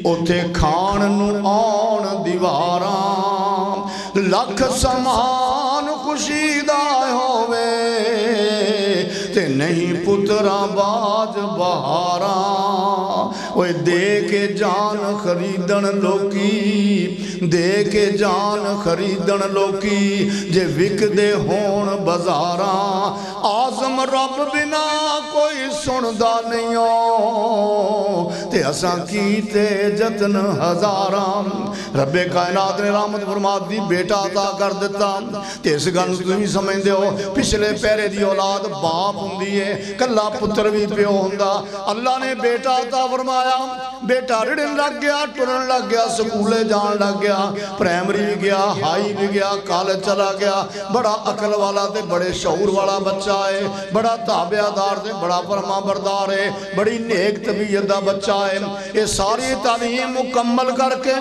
S2: ਉਥੇ ਖਾਣ ਨੂੰ ਆਉਣ ਦੀਵਾਰਾਂ ਲੱਖ ਸਮਾਨ ਖੁਸ਼ੀ ਦਾ ਹੋਵੇ ਤੇ ਨਹੀਂ ਪੁੱਤਰਾਂ ਬਾਜ ਬਹਾਰਾਂ ਓਏ ਦੇ ਕੇ ਜਾਨ ਖਰੀਦਣ ਲੋਕੀ ਦੇ ਕੇ ਜਾਨ ਖਰੀਦਣ ਲੋਕੀ ਜੇ ਵਿਕਦੇ ਹੋਣ ਬਾਜ਼ਾਰਾਂ ਆਜ਼ਮ ਰੱਬ ਬਿਨਾ ਕੋਈ ਸੁਣਦਾ ਨਹੀਂ ਓ ते असा कीते जतन हजारां। रबे कायनात ने रहमत फरमा दी, बेटा अता कर दिता ते इस गल तुम समझते हो, पिछले पैरे की औलाद बाप होंगी है कला पुत्र भी प्यो होंगे अल्लाह ने बेटा अता फरमाया, बेटा रिड़न लग गया, टुरन लग गया, स्कूले जान लग गया, प्राइमरी भी गया, हाई भी गया, कॉलेज चला गया। बड़ा अकल वाला ते बड़े शौर वाला बच्चा है बड़ा ताबेदार ते बड़ा फरमा बरदार है बड़ी नेक तबीयत का बच्चा पहुँचाए ये सारी तालीम मुकम्मल करके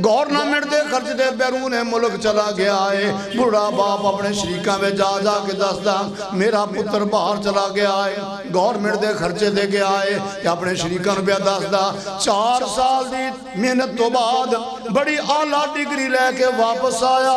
S2: गौरनामेंट के खर्च के बैरून मुल्क चला गया है। बुढ़ा बाप अपने शरीकों में जा जा के दसदा, मेरा पुत्र बाहर चला गया है। गौरमेंट के खर्चे दे गया है अपने शरीकों पे दसदा। चार साल की मेहनत तो बाद बड़ी आला डिग्री लैके वापस आया।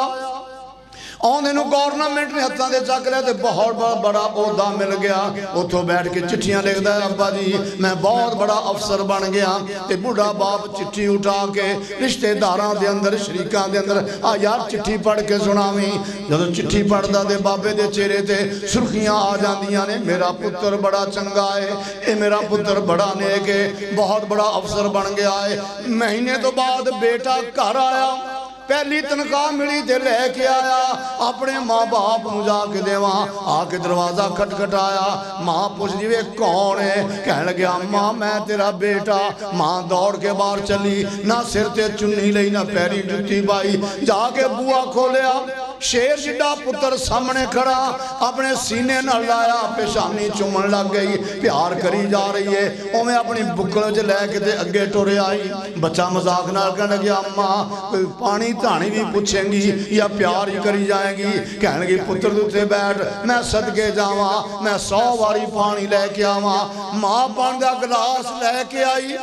S2: ਆਉਂਦੇ ਨੂੰ ਗਵਰਨਮੈਂਟ ਨੇ ਹੱਥਾਂ ਦੇ ਚੱਕ ਲਿਆ ਤੇ ਬਹੁਤ ਬੜਾ ਬੜਾ ਅਹੁਦਾ ਮਿਲ ਗਿਆ। ਉੱਥੋਂ ਬੈਠ ਕੇ ਚਿੱਠੀਆਂ ਲਿਖਦਾ ਹੈ, ਅੱਬਾ ਜੀ ਮੈਂ ਬਹੁਤ ਬੜਾ ਅਫਸਰ ਬਣ ਗਿਆ ਤੇ ਬੁੱਢਾ ਬਾਪ ਚਿੱਠੀ ਉਠਾ ਕੇ ਰਿਸ਼ਤੇਦਾਰਾਂ ਦੇ ਅੰਦਰ ਸ਼ਰੀਕਾਂ ਦੇ ਅੰਦਰ ਆ ਯਾਰ ਚਿੱਠੀ ਪੜ੍ਹ ਕੇ ਸੁਣਾਵੀਂ। ਜਦੋਂ ਚਿੱਠੀ ਪੜ੍ਹਦਾ ਤੇ ਬਾਬੇ ਦੇ ਚਿਹਰੇ ਤੇ ਸੁਰਖੀਆਂ ਆ ਜਾਂਦੀਆਂ ਨੇ ਮੇਰਾ ਪੁੱਤਰ ਬੜਾ ਚੰਗਾ ਏ ਇਹ ਮੇਰਾ ਪੁੱਤਰ ਬੜਾ ਨੇਕ ਏ ਬਹੁਤ ਬੜਾ ਅਫਸਰ ਬਣ ਗਿਆ ਏ। ਮਹੀਨੇ ਤੋਂ ਬਾਅਦ ਬੇਟਾ ਘਰ ਆਇਆ। पहली तनखाह मिली तो लैके आया। अपने माँ बाप जाके देव। आके दरवाज़ा खटखटाया। माँ पूछती वे कौन है? कह गया अम्मा मैं तेरा बेटा। माँ दौड़ के बाहर चली। ना सिर से चुन्नी ली ना पैरी जुती पाई। जाके बुआ खोलिया शेर जिडा पुत्र सामने खड़ा अपने सीने लाया, पेशानी चुमन लग गई, प्यार करी जा रही है। उमें अपनी बुकल च लैके तो अगे टुरे आई। बच्चा मज़ाक न कह लगे अम्मा, कोई पानी धानी भी पूछेंगी या प्यार ही करी जाएगी? कह लगी पुत्र उत्ते बैठ, मैं सदके जावा, मैं सौ बारी पानी लैके आवा, माँ पानी का गिलास लैके आई।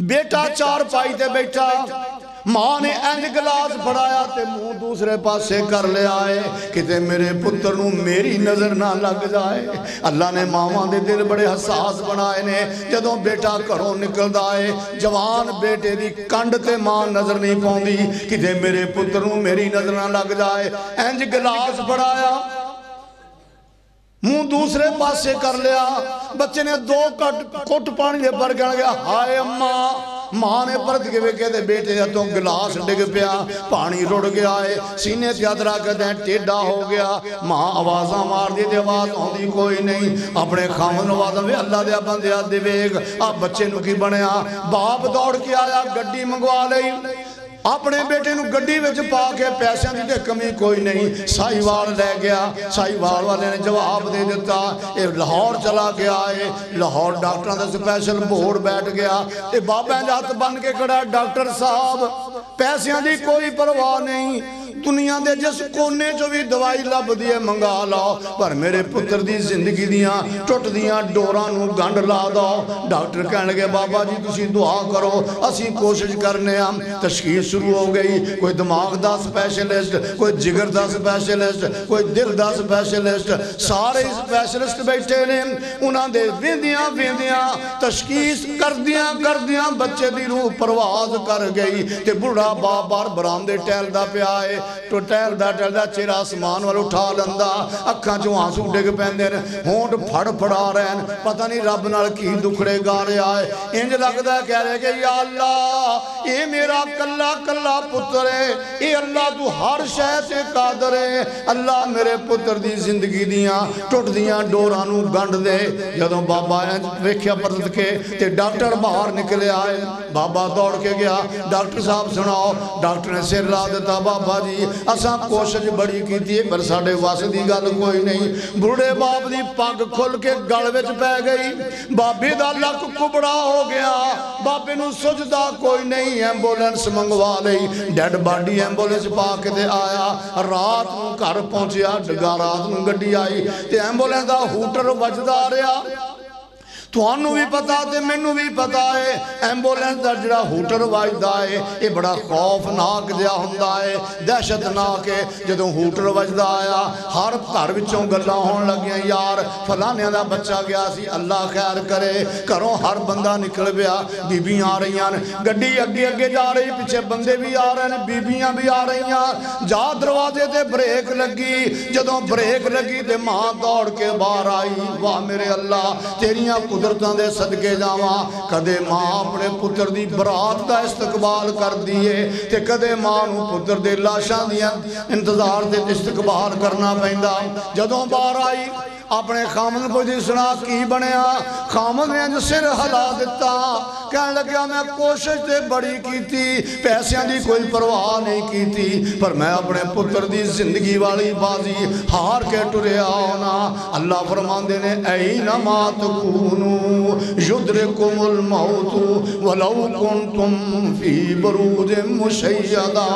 S2: बेटा चार पाई ते बैठा माँ ने इंज गिलास फड़ाया तो दूसरे पास कर लिया है कि मेरे पुत्र मेरी नज़र ना लग जाए। अल्लाह ने मावा के दिल बड़े हसास बनाए ने। जो बेटा घरों निकलता है जवान बेटे की कंड से माँ नज़र नहीं पाती कि मेरे पुत्र मेरी नज़र ना लग जाए। इंज गिलास फड़ाया, मुँह दूसरे पासे कर लिया। बच्चे ने दो कट कुट पानी भर गया। हाय अम्मा। माँ ने परत के वेखे तो बेटे हथों गिलास डिग पिया, पानी रुड़ गया है, सीने से हथ टेढ़ा हो गया। माँ आवाजा मारती तो आवाज़ आती कोई नहीं। अपने खामन आवाज़ वे अल्लाह दया बंद देख आ बच्चे की बनया बाप दौड़ के आया, गड्डी मंगवा ली ਆਪਣੇ ਬੇਟੇ ਨੂੰ ਗੱਡੀ ਵਿੱਚ ਪਾ ਕੇ ਪੈਸਿਆਂ ਦੀ ਤੇ ਕਮੀ ਕੋਈ ਨਹੀਂ। ਸਾਈਵਾਲ ਲੈ ਗਿਆ। ਸਾਈਵਾਲ ਵਾਲੇ ਨੇ ਜਵਾਬ ਦੇ ਦਿੱਤਾ। ਇਹ ਲਾਹੌਰ ਚਲਾ ਗਿਆ ਏ। ਲਾਹੌਰ ਡਾਕਟਰਾਂ ਦਾ ਸਪੈਸ਼ਲ ਬੋਰਡ ਬੈਠ ਗਿਆ। ਤੇ ਬਾਬਿਆਂ ਦੇ ਹੱਥ ਬੰਨ ਕੇ ਖੜਾ ਡਾਕਟਰ ਸਾਹਿਬ। ਪੈਸਿਆਂ ਦੀ ਕੋਈ ਪਰਵਾਹ ਨਹੀਂ। ਦੁਨੀਆ ਦੇ ਜਿਸ ਕੋਨੇ 'ਚੋਂ ਵੀ ਦਵਾਈ ਲੱਭਦੀ ਹੈ ਮੰਗਾ ਲਓ ਪਰ ਮੇਰੇ ਪੁੱਤਰ ਦੀ ਜ਼ਿੰਦਗੀ ਦੀਆਂ ਟੁੱਟਦੀਆਂ ਡੋਰਾਂ ਨੂੰ ਗੰਢ ਲਾ ਦਿਓ ਡਾਕਟਰ ਕਹਿਣਗੇ ਬਾਬਾ ਜੀ, ਤੁਸੀਂ ਦੁਆ ਕਰੋ, ਅਸੀਂ ਕੋਸ਼ਿਸ਼ ਕਰਨੇ ਆ। ਤਸ਼ਖੀਸ ਸ਼ੁਰੂ ਹੋ ਗਈ। ਕੋਈ ਦਿਮਾਗ ਦਾ ਸਪੈਸ਼ਲਿਸਟ, ਕੋਈ ਜਿਗਰ ਦਾ ਸਪੈਸ਼ਲਿਸਟ, ਕੋਈ ਦਿਲ ਦਾ ਸਪੈਸ਼ਲਿਸਟ, ਸਾਰੇ ਸਪੈਸ਼ਲਿਸਟ ਬੈਠੇ ਨੇ। ਉਹਨਾਂ ਦੇ ਵੇਂਦਿਆਂ ਵੇਂਦਿਆਂ ਤਸ਼ਖੀਸ ਕਰਦਿਆਂ ਕਰਦਿਆਂ ਬੱਚੇ ਦੀ ਰੂਹ ਪ੍ਰਵਾਜ਼ ਕਰ ਗਈ ਤੇ ਬੁੜਾ ਬਾਪ ਬਾਰ ਬਰਾਮਦੇ ਟਹਿਲਦਾ ਪਿਆ ਏ। तो टहलदा टहलदा चेहरा आसमान वाल उठा लंदा। अखा चो आँसू डिग पैंदे होंठ फड़ फड़ा रहे पता नहीं रब नाल की दुखड़े गा रहा है इंज लगता कह रहे कि अल्लाह ये मेरा कला कला पुत्र है ये अल्लाह, तू हर शह से कादर है अल्लाह मेरे पुत्र की ज़िंदगी दियाँ टुटदियाँ डोर गंढ दे। जो बाबा वेख्या परत के ते डॉक्टर बाहर निकले आए। बाबा दौड़ के गया। डॉक्टर साहब सुनाओ, डॉक्टर ने सिर ला दिता बाबा जी ਬਾਬਾ ਅਸਾਂ ਕੋਸ਼ਿਸ਼ ਬੜੀ ਕੀਤੀ, ਪਰ ਸਾਡੇ ਵੱਸ ਦੀ ਗੱਲ ਕੋਈ ਨਹੀਂ। ਬੁੱਢੇ ਬਾਪ ਦੀ ਪੱਗ ਖੁੱਲ ਕੇ ਗਲ ਵਿੱਚ ਪੈ ਗਈ। ਬਾਬੇ ਦਾ ਲੱਕ ਕੁਬੜਾ ਹੋ ਗਿਆ। ਬਾਬੇ ਨੂੰ ਸੁਝਦਾ ਕੋਈ ਨਹੀਂ, ਐਂਬੂਲੈਂਸ ਮੰਗਵਾ ਲਈ। ਡੈੱਡ ਬਾਡੀ ਐਂਬੂਲੈਂਸ ਪਾ ਕੇ ਤੇ ਆਇਆ। ਰਾਤ ਨੂੰ ਘਰ ਪਹੁੰਚਿਆ, ਡਗਾ ਰਾਤ ਨੂੰ ਗੱਡੀ ਆਈ ਤੇ ਐਂਬੂਲੈਂਸ ਦਾ ਹੂਟਰ ਵੱਜਦਾ ਰਿਹਾ। ਤੁਹਾਨੂੰ ਵੀ ਪਤਾ ਤੇ ਮੈਨੂੰ ਵੀ ਪਤਾ ਏ ਐਂਬੂਲੈਂਸ ਦਾ ਜਿਹੜਾ ਹੂਟਰ ਵੱਜਦਾ ਏ ਇਹ ਬੜਾ ਖੌਫਨਾਕ ਜਿਹਾ ਹੁੰਦਾ ਏ ਦਹਿਸ਼ਤਨਾਕ ਏ ਜਦੋਂ ਹੂਟਰ ਵੱਜਦਾ ਆਇਆ ਹਰ ਘਰ ਵਿੱਚੋਂ ਗੱਲਾਂ ਹੋਣ ਲੱਗੀਆਂ ਯਾਰ ਫਲਾਨਿਆਂ ਦਾ ਬੱਚਾ ਗਿਆ ਸੀ ਅੱਲਾ ਖੈਰ ਕਰੇ ਘਰੋਂ ਹਰ ਬੰਦਾ ਨਿਕਲ ਪਿਆ ਬੀਬੀਆਂ ਆ ਰਹੀਆਂ ਨੇ ਗੱਡੀ ਅੱਗੇ ਅੱਗੇ ਜਾ ਰਹੀ ਪਿੱਛੇ ਬੰਦੇ ਵੀ ਆ ਰਹੇ ਨੇ ਬੀਬੀਆਂ ਵੀ ਆ ਰਹੀਆਂ ਜਾ ਦਰਵਾਜ਼ੇ ਤੇ ਬ੍ਰੇਕ ਲੱਗੀ ਜਦੋਂ ਬ੍ਰੇਕ ਲੱਗੀ ਤੇ ਮਾਂ ਦੌੜ ਕੇ ਬਾਹਰ ਆਈ ਵਾਹ ਮੇਰੇ ਅੱਲਾ ਤੇਰੀਆਂ ਕੁਦਰਤਾਂ ਦੇ ਸਦਕੇ ਜਾਵਾਂ ਕਦੇ ਮਾਂ ਆਪਣੇ ਪੁੱਤਰ ਦੀ ਬਰਾਤ ਦਾ ਇਸਤਕਬਾਲ ਕਰਦੀ ਏ ਤੇ ਕਦੇ ਮਾਂ ਨੂੰ ਪੁੱਤਰ ਦੇ ਲਾਸ਼ਾਂ ਦੀਆਂ ਇੰਤਜ਼ਾਰ ਤੇ ਇਸਤਕਬਾਲ ਕਰਨਾ ਪੈਂਦਾ ਜਦੋਂ ਬਾਹਰ ਆਈ ਆਪਣੇ ਖਾਮਨ ਪੁੱਛਦੀ ਸੁਣਾ ਕੀ ਬਣਿਆ ਖਾਮਨ ਨੇ ਇੰਜ ਸਿਰ ਹਿਲਾ ਦਿੱਤਾ कह लग्या मैं कोशिश तो बड़ी की पैसों की कोई परवाह नहीं की पर मैं अपने पुत्र की ज़िंदगी वाली बाजी हार के टुरया होना अल्लाह फरमाते ने ऐ न मात कूनू युद्र कुमल मऊतू वलऊ कुन तुम फ़ी बरू दे मुशैदा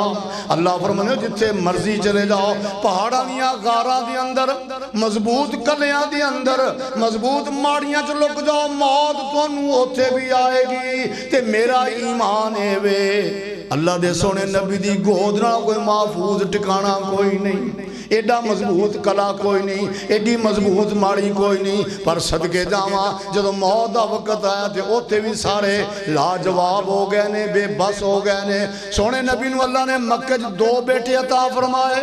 S2: अल्लाह फरमाने जिथे मर्ज़ी चले जाओ पहाड़ा दिया गारा दे अंदर मज़बूत कलिया दे अंदर मज़बूत माड़िया च लुक जाओ मौत थानू उथे भी आएगी ते मेरा ईमान है वे। अल्लाह दे सोने नबी दी गोद ना कोई महफूज ठिकाना कोई नहीं। एडा मज़बूत कला कोई नहीं, एडी मज़बूत माड़ी कोई नहीं। पर सदके जावा जो मौत का वक्त आया तो उत्थे भी सारे लाजवाब हो गए ने, बेबस हो गए ने। सोने नबी अल्लाह ने मक्के दो बेटे अता फरमाए।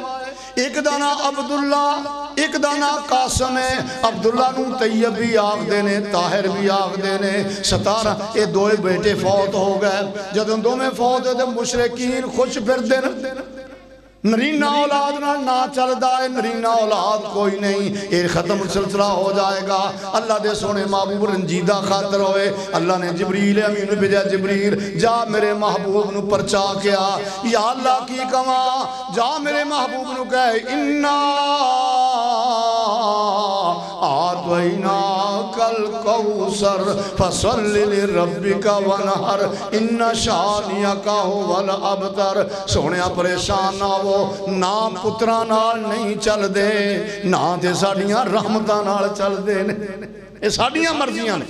S2: एक का ना अब्दुल्ला, एक का कासम है। अब्दुल्ला तैयब भी आखते ने, ताहिर भी आखते ने। सतारा, ये दो बेटे फौत हो गए। जो दोवें फौत होते मुशरकीन खुश फिरते नरीना औलाद ना ना चलता है, नरीना औलाद कोई नहीं। ये खत्म सिलसिला हो जाएगा। अल्लाह दे सोने महबूब रंजीदा खातर होए। अल्लाह ने जबरील अमीन भेजा, जबरील, जा मेरे महबूब न परचा क्या। या अल्लाह की कमा, जा मेरे महबूब न कह, इन्ना ਆਤਵੈਨਾ ਕਲ ਕੌਸਰ ਫਸਲ ਲਿਰਬਿਕਾ ਵਨਹਰ ਇਨ ਸ਼ਾਨੀਅਕਾ ਹੁਵਲ ਸੋਹਣਿਆ ਪਰੇਸ਼ਾਨ ਨਾ ਹੋ ਨਾ ਪੁੱਤਰਾਂ ਨਾਲ ਨਹੀਂ ਚੱਲਦੇ ਨਾ ਤੇ ਸਾਡੀਆਂ ਰਹਿਮਤਾਂ ਨਾਲ ਚੱਲਦੇ ਨੇ ਇਹ ਸਾਡੀਆਂ ਮਰਜ਼ੀਆਂ ਨੇ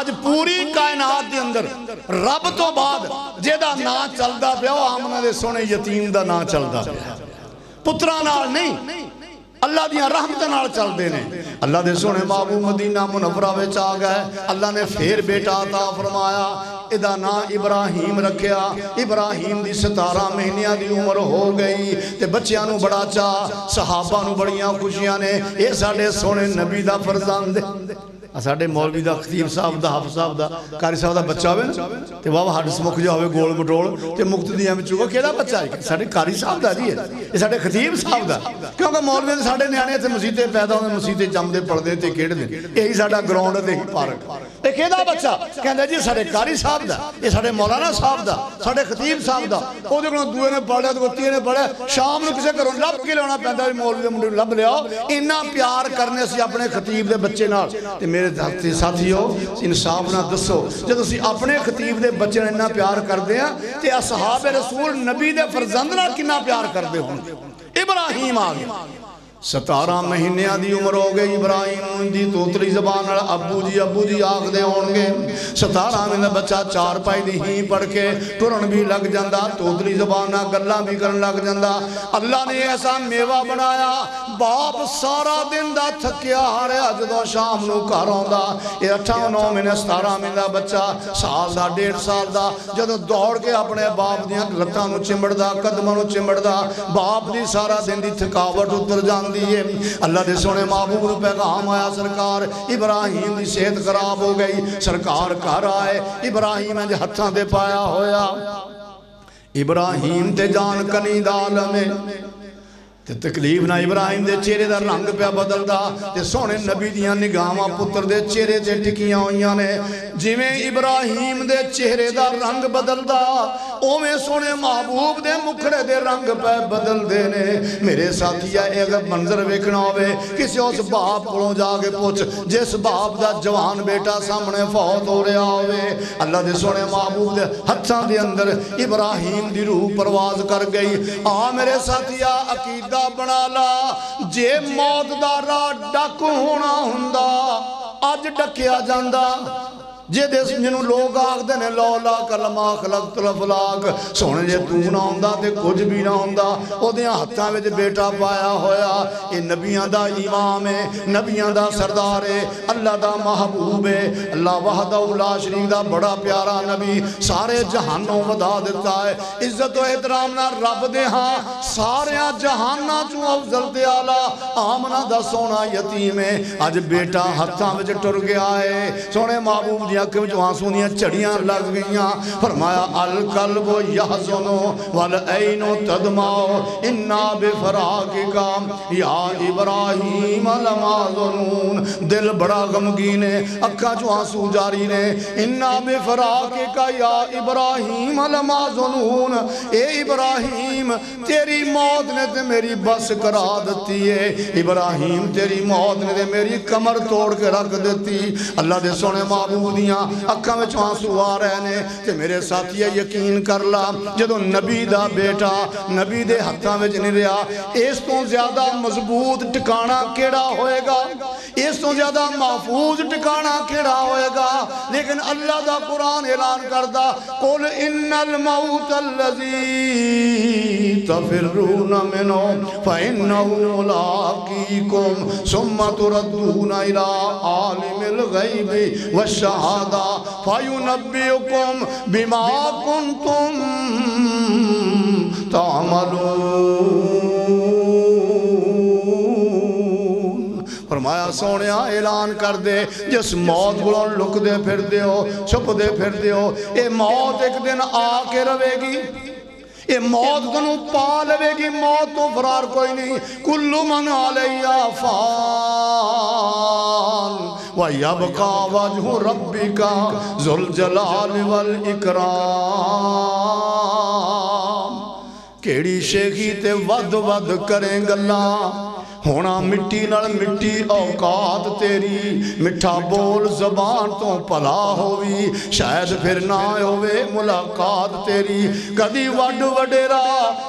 S2: ਅੱਜ ਪੂਰੀ ਕਾਇਨਾਤ ਦੇ ਅੰਦਰ ਰੱਬ ਤੋਂ ਬਾਅਦ ਜਿਹਦਾ ਨਾਂ ਚੱਲਦਾ ਪਿਆ ਉਹ ਆਮਨਾ ਦੇ ਸੋਹਣੇ ਯਤੀਮ ਦਾ ਨਾਂ ਚੱਲਦਾ ਪਿਆ ਪੁੱਤਰਾਂ ਨਾਲ ਨਹੀਂ अल्लाह दिया रहमत नाल चलते हैं अल्लाह के सोने बाबू मदीना मुनफरा आ गए अल्लाह ने फिर बेटा ता फरमाया यदा ना इब्राहिम रखिया इब्राहिम की सतारा महीनों की उम्र हो गई तो बच्चों बड़ा चा सहाबा बड़िया खुशियाँ ने। यह साढ़े सोने नबी का फरजंद ਨਬੀ ਦਾ ਫਰਜ਼ੰਦ ਹੈ ਆ ਸਾਡੇ ਮੌਲਵੀ ਦਾ ਖਤੀਬ ਸਾਹਿਬ ਦਾ ਹਾਫਿਜ਼ ਸਾਹਿਬ ਦਾ ਕਾਰੀ ਸਾਹਿਬ ਦਾ ਬੱਚਾ ਹੋਵੇ ਨਾ ਤੇ ਵਾਵਾ ਹੱਡ ਸਮੁੱਖ ਜਾ ਹੋਵੇ ਗੋਲ ਮਟੋਲ ਤੇ ਮੁਕਤ ਦੀ ਐਵੇਂ ਚੂਗਾ ਕਿਹੜਾ ਬੱਚਾ ਹੈ ਸਾਡੇ ਕਾਰੀ ਸਾਹਿਬ ਦਾ ਜੀ ਹੈ ਇਹ ਸਾਡੇ ਖਤੀਬ ਸਾਹਿਬ ਦਾ ਕਿਉਂਕਿ ਮੌਲਵੀਆਂ ਦੇ ਸਾਡੇ ਨਿਆਣੇ ਇੱਥੇ ਮਸਜਿਦੇ ਪੈਦਾ ਹੁੰਦੇ ਮਸਜਿਦੇ ਜੰਮਦੇ ਪੜਦੇ ਤੇ ਖੇਡਦੇ ਇਹੀ ਸਾਡਾ ਗਰਾਊਂਡ ਤੇ ਹੀ ਪਾਰਕ ਤੇ ਕਿਹਦਾ ਬੱਚਾ ਕਹਿੰਦਾ ਜੀ ਸਾਡੇ ਕਾਰੀ ਸਾਹਿਬ ਦਾ ਇਹ ਸਾਡੇ ਮੌਲਾਨਾ ਸਾਹਿਬ ਦਾ ਸਾਡੇ ਖਤੀਬ ਸਾਹਿਬ ਦਾ ਉਹਦੇ ਕੋਲੋਂ ਦੂਏ ਨੇ ਪੜ ਲਿਆ ਤੇ ਤੀਏ ਨੇ ਪੜਿਆ ਸ਼ਾਮ ਨੂੰ ਕਿਸੇ ਘਰੋਂ ਲੱਭ ਕੇ ਲਿਆਉਣਾ ਪੈਂਦਾ ਵੀ ਮੌਲਵੀ ਦੇ ਮੁੰਡੇ ਨੂੰ ਲੱਭ ਲਿਆਓ ਇੰਨਾ ਪਿਆਰ ਕਰਨੇ ਅਸੀਂ ਆਪਣੇ ਖਤੀਬ ਦੇ ਬੱਚੇ ਨਾਲ ਤੇ ਮੇਰੇ मेरे धरती साथियों इंसाफ ना दसो जब तुम अपने खतीब के बच्चे इन्ना प्यार करते हैं तो असहाब रसूल नबी के फरजंद कि प्यार करते हो इब्राहिम आ गए। ਆ ਗਿਆ 17 ਮਹੀਨਿਆਂ ਦੀ ਉਮਰ ਹੋ ਗਈ ਇਬਰਾਹੀਮ ਦੀ ਤੋਤਲੀ ਜ਼ਬਾਨ ਨਾਲ ਅੱਬੂ ਜੀ ਅੱਬੂ ਜੀ ਆਖਦੇ ਹੋਣਗੇ 17 ਮਹੀਨੇ ਦਾ ਬੱਚਾ ਚਾਰ ਪਾਈ ਦੀ ਹੀ ਪੜ ਕੇ ਟੁਰਨ ਵੀ ਲੱਗ ਜਾਂਦਾ ਤੋਤਲੀ ਜ਼ਬਾਨ ਨਾਲ ਗੱਲਾਂ ਵੀ ਕਰਨ ਲੱਗ ਜਾਂਦਾ ਅੱਲਾ ਨੇ ਐਸਾ ਮੇਵਾ ਬਣਾਇਆ ਬਾਪ ਸਾਰਾ ਦਿਨ ਦਾ ਥੱਕਿਆ ਹਾਰਿਆ ਜਦੋਂ ਸ਼ਾਮ ਨੂੰ ਘਰ ਆਉਂਦਾ ਇਹ 8 9 ਮਹੀਨੇ 17 ਮਹੀਨੇ ਦਾ ਬੱਚਾ ਸਾਲ ਦਾ 1.5 ਸਾਲ ਦਾ ਜਦੋਂ ਦੌੜ ਕੇ ਆਪਣੇ ਬਾਪ ਦੀਆਂ ਲੱਤਾਂ ਨੂੰ ਚਿੰਬੜਦਾ ਕਦਮਾਂ ਨੂੰ ਚਿੰਬੜਦਾ ਬਾਪ ਦੀ ਸਾਰਾ ਦਿਨ ਦੀ ਥਕਾਵਟ ਉਤਰ ਜਾਂਦੀ जाती है। अल्लाह के सोने महबूब पैगाम आया, सरकार, इब्राहिम की सेहत खराब हो गई। सरकार घर आए, इब्राहिम हथा से पाया होया। इब्राहिम ते जान कनी दाल में ਤੇ ਤਕਲੀਫ ਨਾਲ ਇਬਰਾਹਿਮ ਦੇ ਚਿਹਰੇ ਦਾ ਰੰਗ ਪਿਆ ਬਦਲਦਾ ਤੇ ਸੋਹਣੇ ਨਬੀ ਦੀਆਂ ਨਿਗਾਹਾਂ ਪੁੱਤਰ ਦੇ ਚਿਹਰੇ ਤੇ ਟਿਕੀਆਂ ਹੋਈਆਂ ਨੇ ਜਿਵੇਂ ਇਬਰਾਹੀਮ ਦੇ ਚਿਹਰੇ ਦਾ ਰੰਗ ਬਦਲਦਾ ਉਵੇਂ ਸੋਹਣੇ ਮਹਬੂਬ ਦੇ ਮੁਖੜੇ ਦੇ ਰੰਗ ਪੈ ਬਦਲਦੇ ਨੇ ਮੇਰੇ ਸਾਥੀਆ ਇਹ ਅਗਰ ਮੰਜ਼ਰ ਵੇਖਣਾ ਹੋਵੇ ਕਿਸੇ ਉਸ ਬਾਪ ਕੋਲੋਂ ਜਾ ਕੇ ਪੁੱਛ ਜਿਸ ਬਾਪ ਦਾ ਜਵਾਨ ਬੇਟਾ ਸਾਹਮਣੇ ਫੌਤ ਹੋ ਰਿਹਾ ਹੋਵੇ ਅੱਲਾ ਦੇ ਸੋਹਣੇ ਮਹਬੂਬ ਦੇ ਹੱਥਾਂ ਦੇ ਅੰਦਰ ਇਬਰਾਹੀਮ ਦੀ ਰੂਹ ਪ੍ਰਵਾਜ਼ ਕਰ ਗਈ ਆ ਮੇਰੇ ਸਾਥੀਆ ਅਕੀਦਾ ਦਾ ਬਣਾ ਲਾ। ਜੇ ਮੌਤ ਦਾ ਰਾਹ ਡੱਕ ਹੋਣਾ ਹੁੰਦਾ ਅੱਜ ਡੱਕਿਆ ਜਾਂਦਾ। ਜਿਹਦੇ ਜਿਹਨੂੰ ਲੋਕ ਆਖਦੇ ਨੇ ਲੋ ਲਾ ਕਲਮਾ ਖਲਕਤ ਲਫਲਾਕ ਸੋਹਣੇ ਜੇ ਤੂੰ ਨਾ ਹੁੰਦਾ ਤੇ ਕੁਝ ਵੀ ਨਾ ਹੁੰਦਾ ਉਹਦੇ ਹੱਥਾਂ ਵਿੱਚ ਬੇਟਾ ਪਾਇਆ ਹੋਇਆ ਇਹ ਨਬੀਆਂ ਦਾ ਇਮਾਮ ਹੈ ਨਬੀਆਂ ਦਾ ਸਰਦਾਰ ਹੈ ਅੱਲਾ ਦਾ ਮਹਬੂਬ ਹੈ ਅੱਲਾ ਵਹਦਾ ਲਾ ਸ਼ਰੀਕ ਦਾ ਬੜਾ ਪਿਆਰਾ ਨਬੀ ਸਾਰੇ ਜਹਾਨੋਂ ਵਧਾ ਦਿੱਤਾ ਹੈ ਇੱਜ਼ਤ ਤੇ ਇhtਰਾਮ ਨਾਲ ਰੱਬ ਦੇ ਹਾਂ ਸਾਰਿਆਂ ਜਹਾਨਾਂ ਚੋਂ ਅਫਜ਼ਲ ਤੇ ਆਲਾ ਆਮਨਾ ਦਾ ਸੋਹਣਾ ਯਤੀਮ ਹੈ ਅੱਜ ਬੇਟਾ ਹੱਥਾਂ ਵਿੱਚ ਟੁਰ ਗਿਆ ਹੈ ਸੋਹਣੇ की अख लग गई फरमाया अल कल वो यह सुनो वल ऐनो तदमाओ इन्ना काम या इब्राहिम लमाजनून, दिल बड़ा गमगीन है अखा चो आँसू जारी ने। इन्ना का या इब्राहिम ए इब्राहिम, तेरी मौत ने ते मेरी बस करा दती है। इब्राहिम, तेरी मौत ने ते मेरी कमर तोड़ के रख दी अल्लाह दे सोने महबूब अखा आँसू आ रहे ने ते मेरे साथी यकीन कर ला जो नबी का बेटा नबी दे हाथों रहा इस तो ज़्यादा मज़बूत टिकाणा केड़ा होएगा इस तो ज़्यादा महफूज टिकाणा केड़ा लेकिन अल्लाह का कुरान ऐलान करता कुल इन तो हादा फायू नब्बे कुम बिमा कुम तुम? तामलो फरमाया सोने ऐलान कर दे, जिस मौत को लुकते फिर हो छुपते फिरते ये मौत एक दिन आके रवेगी। ये मौत तनु पा लेगी, मौत तो फरार कोई नहीं। कुल्लू मन आलिया फाल। वबका वजह रबी का जुल जलाल वल इकराम। ਕਿਹੜੀ ਸ਼ੇਖੀ ਤੇ ਵੱਧ ਵੱਧ ਕਰੇ ਗੱਲਾਂ? ਹੋਣਾ ਮਿੱਟੀ ਨਾਲ ਮਿੱਟੀ ਔਕਾਤ ਤੇਰੀ। ਮਿੱਠਾ ਬੋਲ ਜ਼ਬਾਨ ਤੋਂ ਭਲਾ ਹੋਵੀ। ਸ਼ਾਇਦ ਫਿਰ ਨਾ ਹੋਵੇ ਮੁਲਾਕਾਤ ਤੇਰੀ। ਕਦੀ ਵੱਡ ਵਡੇਰਾ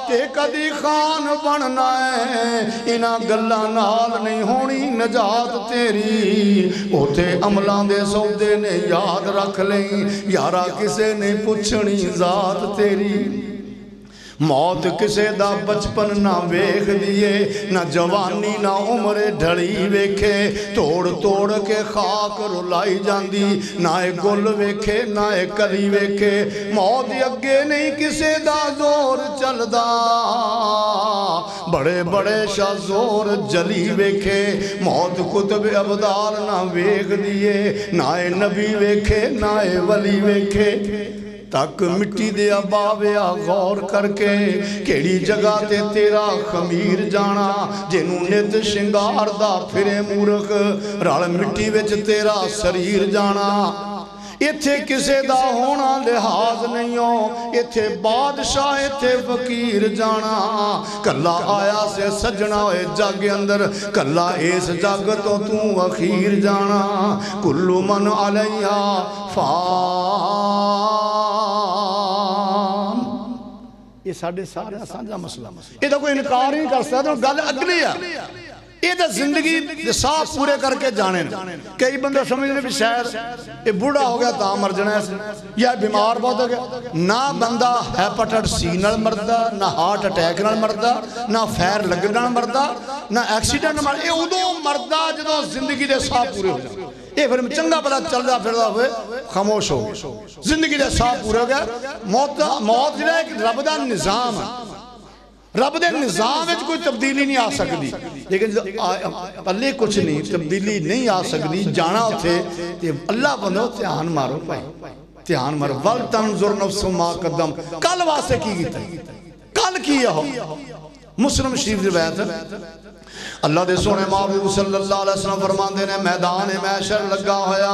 S2: ਤੇ ਕਦੀ ਖਾਨ ਬਣਨਾ ਹੈ ਇਹਨਾਂ ਗੱਲਾਂ ਨਾਲ ਨਹੀਂ ਹੋਣੀ ਨਜਾਤ ਤੇਰੀ। ਉਥੇ ਅਮਲਾਂ ਦੇ ਸੌਦੇ ਨੇ ਯਾਦ ਰੱਖ ਲਈ। ਯਾਰਾ ਕਿਸੇ ਨੇ ਪੁੱਛਣੀ ਜ਼ਾਤ ਤੇਰੀ। ਮੌਤ ਕਿਸੇ ਦਾ ਬਚਪਨ ਨਾ ਵੇਖਦੀ ਏ ਨਾ ਜਵਾਨੀ ਨਾ ਉਮਰ ਢਲੀ ਵੇਖੇ ਤੋੜ ਤੋੜ ਕੇ ਖਾਕ ਰੁਲਾਈ ਜਾਂਦੀ ਨਾ ਇਹ ਗੁੱਲ ਵੇਖੇ ਨਾ ਇਹ ਕਲੀ ਵੇਖੇ ਮੌਤ ਅੱਗੇ ਨਹੀਂ ਕਿਸੇ ਦਾ ਜ਼ੋਰ ਚੱਲਦਾ ਬੜੇ ਬੜੇ ਸ਼ਾ ਜ਼ੋਰ ਜਲੀ ਵੇਖੇ ਮੌਤ ਕੁਤਬ ਅਬਦਾਲ ਨਾ ਵੇਖਦੀ ਏ ਨਾ ਇਹ ਨਬੀ ਵੇਖੇ ਨਾ ਇਹ ਵਲੀ ਵੇਖੇ ਤੱਕ ਮਿੱਟੀ ਦੇ ਆਬਾਵਿਆ ਗੌਰ ਕਰਕੇ ਕਿਹੜੀ ਜਗ੍ਹਾ ਤੇ ਤੇਰਾ ਖਮੀਰ ਜਾਣਾ? ਜਿਹਨੂੰ ਨਿਤ ਸ਼ਿੰਗਾਰ ਦਾ ਫਿਰੇ ਮੂਰਖ, ਰਲ ਮਿੱਟੀ ਵਿੱਚ ਤੇਰਾ ਸਰੀਰ ਜਾਣਾ। ਇੱਥੇ ਕਿਸੇ ਦਾ ਹੋਣਾ ਲਿਹਾਜ਼ ਨਹੀਂ ਓ ਇੱਥੇ ਬਾਦਸ਼ਾਹ, ਇੱਥੇ ਫਕੀਰ ਜਾਣਾ। ਕੱਲਾ ਆਇਆ ਸੇ ਸੱਜਣਾ ਓਏ ਜੱਗ ਅੰਦਰ, ਕੱਲਾ ਇਸ ਜੱਗ ਤੋਂ ਤੂੰ ਅਖੀਰ ਜਾਣਾ। ਕੁੱਲੂ ਮਨ ਅਲੈਹਾ ਫਾਨ ये साढ़े सारा साझा मसला ये कोई इनकार नहीं कर सकता तो गल अगली है। तो ज़िंदगी साफ़ पूरे करके जाने कई बंद समझने भी शायद ये बूढ़ा हो गया तो मर जाना या बीमार बहुत हो गया। ना बंदा हैपाटाइट सी न ना हार्ट अटैक न मरता ना फैर लगन मरता ना एक्सीडेंट मर ये उदों मरता जो ज़िंदगी के साफ़ पूरे हो जाते ये चंगा भला चलता फिरदा खामोश हो ज़िंदगी पूरा हो गया। मौत जरा एक रब का निज़ाम रब के निज़ाम कोई तब्दीली नहीं आ सकती लेकिन जो कुछ नहीं, तब्दीली नहीं आ सकती जाना उत्थे अल्लाह बनो ध्यान मारो भाई। ध्यान मारो। वल तन जुर्न कदम कल वास्ते की कल की मुस्लिम शरीफ की अल्लाह के सोने महबूब सल्ला फरमाते ने मैदान मैशर लगा होया।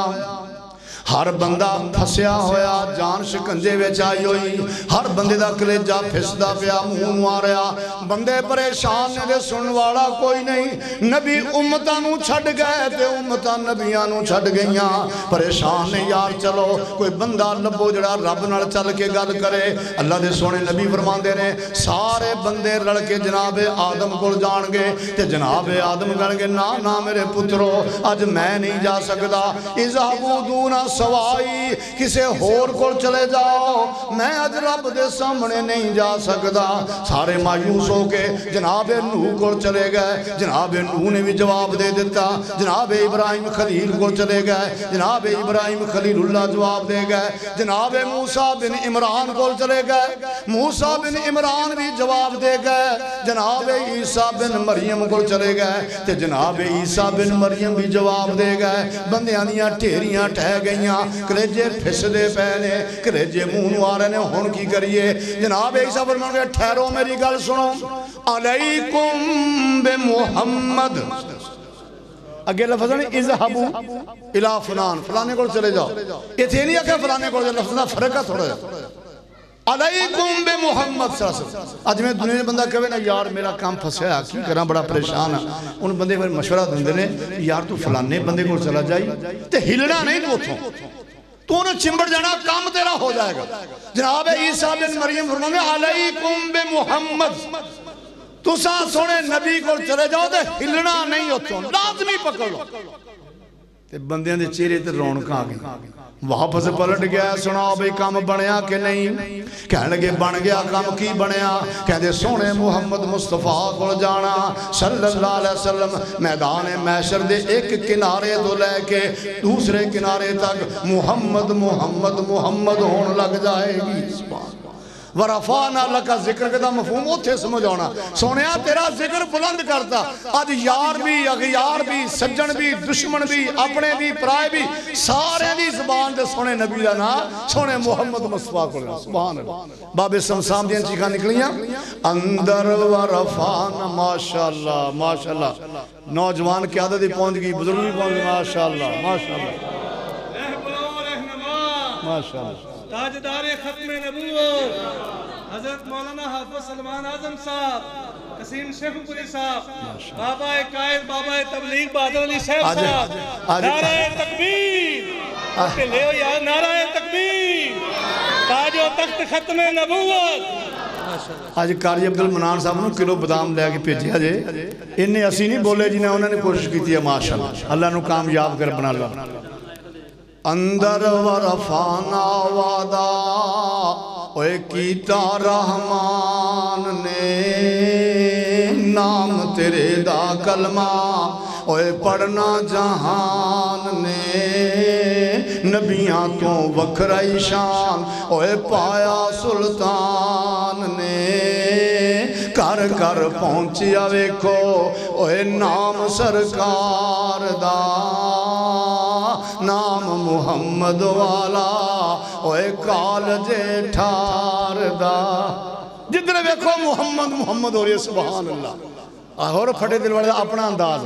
S2: ਹਰ ਬੰਦਾ ਫਸਿਆ ਹੋਇਆ, ਜਾਨ ਸ਼ਿਕੰਜੇ ਵਿੱਚ ਆਈ ਹੋਈ। ਹਰ ਬੰਦੇ ਦਾ ਕਲੇਜਾ ਫਿਸਦਾ ਪਿਆ, ਮੂੰਹ ਮਾਰਿਆ ਬੰਦੇ ਪਰੇਸ਼ਾਨ ਨੇ ਤੇ ਸੁਣਨ ਵਾਲਾ ਕੋਈ ਨਹੀਂ। ਨਬੀ ਉਮਤਾਂ ਨੂੰ ਛੱਡ ਗਏ ਤੇ ਉਮਤਾਂ ਨਬੀਆਂ ਨੂੰ ਛੱਡ ਗਈਆਂ। ਪਰੇਸ਼ਾਨ ਨੇ, ਯਾਰ ਚਲੋ, ਕੋਈ ਬੰਦਾ ਲੱਭੋ ਜਿਹੜਾ ਰੱਬ ਨਾਲ ਚੱਲ ਕੇ ਗੱਲ ਕਰੇ। ਅੱਲਾ ਦੇ ਸੋਹਣੇ ਨਬੀ ਫਰਮਾਉਂਦੇ ਨੇ, ਸਾਰੇ ਬੰਦੇ ਰਲ ਕੇ ਜਨਾਬੇ ਆਦਮ ਕੋਲ ਜਾਣਗੇ ਤੇ ਜਨਾਬੇ ਆਦਮ ਕਹਿਣਗੇ, ਨਾ ਨਾ ਮੇਰੇ ਪੁੱਤਰੋ, ਅੱਜ ਮੈਂ ਨਹੀਂ ਜਾ ਸਕਦਾ। ਇਜ਼ਹਬੂ ਦੂਨਾ ਸਵਾਈ ਕਿਸੇ ਹੋਰ ਕੋਲ ਚਲੇ ਜਾਓ ਮੈਂ ਅੱਜ ਰੱਬ ਦੇ ਸਾਹਮਣੇ ਨਹੀਂ ਜਾ ਸਕਦਾ ਸਾਰੇ ਮਾਯੂਸ ਹੋ ਕੇ ਜਨਾਬੇ ਨੂਹ ਕੋਲ ਚਲੇ ਗਏ ਜਨਾਬੇ ਨੂਹ ਨੇ ਵੀ ਜਵਾਬ ਦੇ ਦਿੱਤਾ ਜਨਾਬੇ ਇਬਰਾਹਿਮ ਖਲੀਲ ਕੋਲ ਚਲੇ ਗਏ ਜਨਾਬੇ ਇਬਰਾਹਿਮ ਖਲੀਲੁੱਲਾ ਜਵਾਬ ਦੇ ਗਏ ਜਨਾਬੇ ਮੂਸਾ ਬਿਨ ਇਮਰਾਨ ਕੋਲ ਚਲੇ ਗਏ ਮੂਸਾ ਬਿਨ ਇਮਰਾਨ ਵੀ ਜਵਾਬ ਦੇ ਗਏ ਜਨਾਬੇ ਈਸਾ ਬਿਨ ਮਰੀਮ ਕੋਲ ਚਲੇ ਗਏ ਤੇ ਜਨਾਬੇ ਈਸਾ ਬਿਨ ਮਰੀਮ ਵੀ ਜਵਾਬ ਦੇ ਗਏ ਬੰਦਿਆਂ ਦੀਆਂ ਢੇਰੀਆਂ ਟਹਿ गई कलेजे फिसदे पे ने कलेजे मूह आ रहे हैं हूँ की करिए जनाब ईसा फरमान ठहरो मेरी गल सुनो अलैकुम बे मुहम्मद अगे लफज इज़ हबू इला फलान फलाने को चले जाओ इतने नहीं आखिर फलाने को लफजा फ़र्क है थोड़ा जा बंद चेहरे रौनक आ गई। वापस पलट गया सुना भी कम बनया कि नहीं? कह लगे, बन गया, कम की बनया? कहते सोने मुहम्मद मुस्तफ़ा को जाना। सल्लाम मैदान मैशर दे एक किनारे तो लैके दूसरे किनारे तक मुहम्मद मुहम्मद मुहम्मद होने लग जाएगी। अपने भी, पराए भी, सारे की जबान से सोने नबी का ना, सोने मुहम्मद मुस्तफ़ा को बाबे चीखा अंदर माशाला नौजवान क्या आदत पहुँच गई बुज़ुर्ग भी पहुँच गई ਦੀ ਪਹੁੰਚ ਗਈ ਬਜ਼ੁਰਗ ਵੀ ਪਹੁੰਚ ਗਏ ਮਾਸ਼ਾਅੱਲਾ ਮਾਸ਼ਾਅੱਲਾ
S1: रहबरो रहनुमा
S2: ਮਾਸ਼ਾਅੱਲਾ
S1: ताजदार खत्म नबूवत हजरत मौलाना हाफिज सलमान आजम साहब कसीम शेखपुरी साहब बाबा कायद बाबा तबलीग बहादुर अली साहब
S2: आज-
S1: साहब
S2: आज-
S1: नाराए तकबीर के ले यार नाराए तकबीर ताजो तख्त खत्म नबूवत
S2: ਅੱਜ ਕਾਜੀ ਅਬਦੁਲ ਮਨਾਨ ਸਾਹਿਬ ਨੂੰ ਕਿਲੋ ਬਦਾਮ ਲੈ ਕੇ ਭੇਜਿਆ ਜੇ ਇੰਨੇ ਅਸੀਂ ਨਹੀਂ ਬੋਲੇ ਜਿਨੇ ਉਹਨਾਂ ਨੇ ਕੋਸ਼ਿਸ਼ ਕੀਤੀ ਹੈ ਮਾਸ਼ਾਅੱਲਾ ਅੱਲਾ ਨੂੰ ਕਾਮਯਾਬ ਕਰ ਬਣਾ ਲਾ अंदर वरफाना वादा, ओए कीता रहमान ने। नाम तेरे दा कलमा, ओए पढ़ना जहान ने। नबिया तो वखरा शान, ओए पाया सुल्तान ने। ਘਰ ਘਰ ਪਹੁੰਚਿਆ ਵੇਖੋ ਓਏ ਨਾਮ ਸਰਕਾਰ ਦਾ ਨਾਮ ਮੁਹੰਮਦ ਵਾਲਾ ਓਏ ਕਾਲਜੇ ਠਾਰ ਦਾ ਜਿੱਧਰ ਵੇਖੋ ਮੁਹੰਮਦ ਮੁਹੰਮਦ ਹੋ ਰਹੀ ਹੈ ਸੁਭਾਨ ਅੱਲਾ ਆ ਹੋਰ ਫਟੇ ਦਿਲ ਵਾਲੇ ਦਾ ਆਪਣਾ ਅੰਦਾਜ਼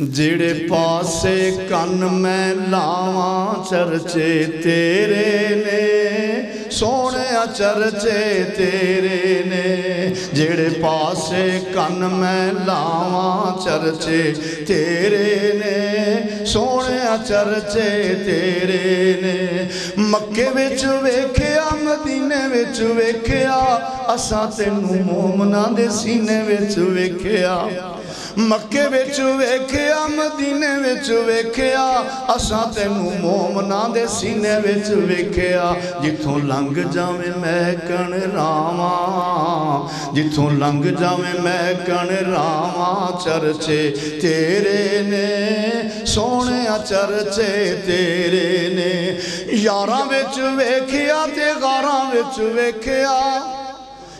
S2: ਜਿਹੜੇ ਪਾਸੇ ਕੰਨ ਮੈਂ ਲਾਵਾਂ, ਚਰਚੇ ਤੇਰੇ ਨੇ। ਸੋਹਣਿਆ ਚਰਚੇ ਤੇਰੇ ਨੇ। ਜਿਹੜੇ ਪਾਸੇ ਕੰਨ ਮੈਂ ਲਾਵਾਂ, ਚਰਚੇ ਤੇਰੇ ਨੇ। ਸੋਹਣਿਆ ਚਰਚੇ ਤੇਰੇ ਨੇ। ਮੱਕੇ ਵਿੱਚ ਵੇਖਿਆ, ਮਦੀਨੇ ਵਿੱਚ ਵੇਖਿਆ। ਅਸਾਂ ਤੈਨੂੰ ਮੋਮਨਾਂ ਦੇ ਸੀਨੇ ਵਿੱਚ ਵੇਖਿਆ। ਮੱਕੇ ਵਿੱਚ ਵੇਖਿਆ, ਮਦੀਨੇ ਵਿੱਚ ਵੇਖਿਆ, ਅਸਾਂ ਤੈਨੂੰ ਮੋਮਨਾਂ ਦੇ ਸੀਨੇ ਵਿੱਚ ਵੇਖਿਆ। ਜਿੱਥੋਂ ਲੰਘ ਜਾਵੇਂ ਮੈਂ ਕਣ ਰਾਵਾਂ, ਜਿੱਥੋਂ ਲੰਘ ਜਾਵੇਂ ਮੈਂ ਕਣ ਰਾਵਾਂ, ਚਰਚੇ ਤੇਰੇ ਨੇ, ਸੋਹਣਿਆ ਚਰਚੇ ਤੇਰੇ ਨੇ। ਯਾਰਾਂ ਵਿੱਚ ਵੇਖਿਆ ਤੇ ਗਾਰਾਂ ਵਿੱਚ ਵੇਖਿਆ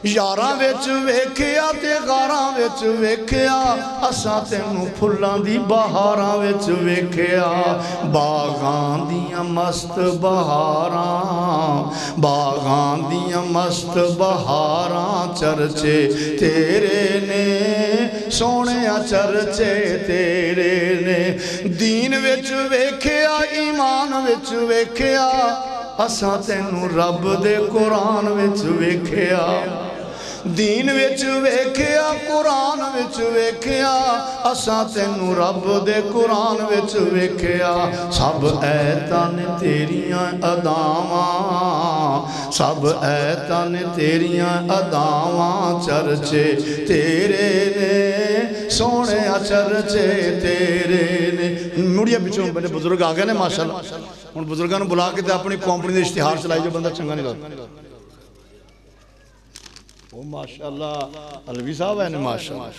S2: ਯਾਰਾਂ ਵਿੱਚ ਵੇਖਿਆ ਤੇ ਗਾਰਾਂ ਵਿੱਚ ਵੇਖਿਆ, ਅਸਾਂ ਤੈਨੂੰ ਫੁੱਲਾਂ ਦੀ ਬਹਾਰਾਂ ਵਿੱਚ ਵੇਖਿਆ। ਬਾਗਾਂ ਦੀਆਂ ਮਸਤ ਬਹਾਰਾਂ, ਬਾਗਾਂ ਦੀਆਂ ਮਸਤ ਬਹਾਰਾਂ, ਚਰਚੇ ਤੇਰੇ ਨੇ, ਸੋਹਣਿਆ ਚਰਚੇ ਤੇਰੇ ਨੇ। ਦੀਨ ਵਿੱਚ ਵੇਖਿਆ, ਈਮਾਨ ਵਿੱਚ ਵੇਖਿਆ ਅਸਾਂ ਤੈਨੂੰ ਰੱਬ ਦੇ ਕੁਰਾਨ ਵਿੱਚ ਵੇਖਿਆ। ਦੀਨ ਵਿੱਚ ਵੇਖਿਆ, ਕੁਰਾਨ ਵਿੱਚ ਵੇਖਿਆ, ਅਸਾਂ ਤੈਨੂੰ ਰੱਬ ਦੇ ਕੁਰਾਨ ਵਿੱਚ ਵੇਖਿਆ। ਸਭ ਐਤਾਂ ਨੇ ਤੇਰੀਆਂ ਅਦਾਵਾਂ, ਸਭ ਐਤਾਂ ਨੇ ਤੇਰੀਆਂ ਅਦਾਵਾਂ, ਚਰਚੇ ਤੇਰੇ ਨੇ, ਸੋਹਣਿਆ ਚਰਚੇ ਤੇਰੇ ਨੇ ਮੁੜੀਆਂ ਪਿੱਛੋਂ ਬੜੇ ਬਜ਼ੁਰਗ ਆ ਗਏ ਨੇ ਮਾਸ਼ਾਅੱਲਾ ਹੁਣ ਬਜ਼ੁਰਗਾਂ ਨੂੰ ਬੁਲਾ ਕੇ ਤੇ ਆਪਣੀ ਕੰਪਨੀ ਦੇ ਇਸ਼ਤਿਹਾਰ ਚਲਾਈ ਜੋ ਬੰਦਾ ਚੰਗਾ ਨਹੀਂ ਲੱਗਦਾ ਉਹ ਮਾਸ਼ਾਅੱਲਾ ਅਲਵੀ ਸਾਹਿਬ ਹੈ ਨੇ ਮਾਸ਼ਾਅੱਲਾ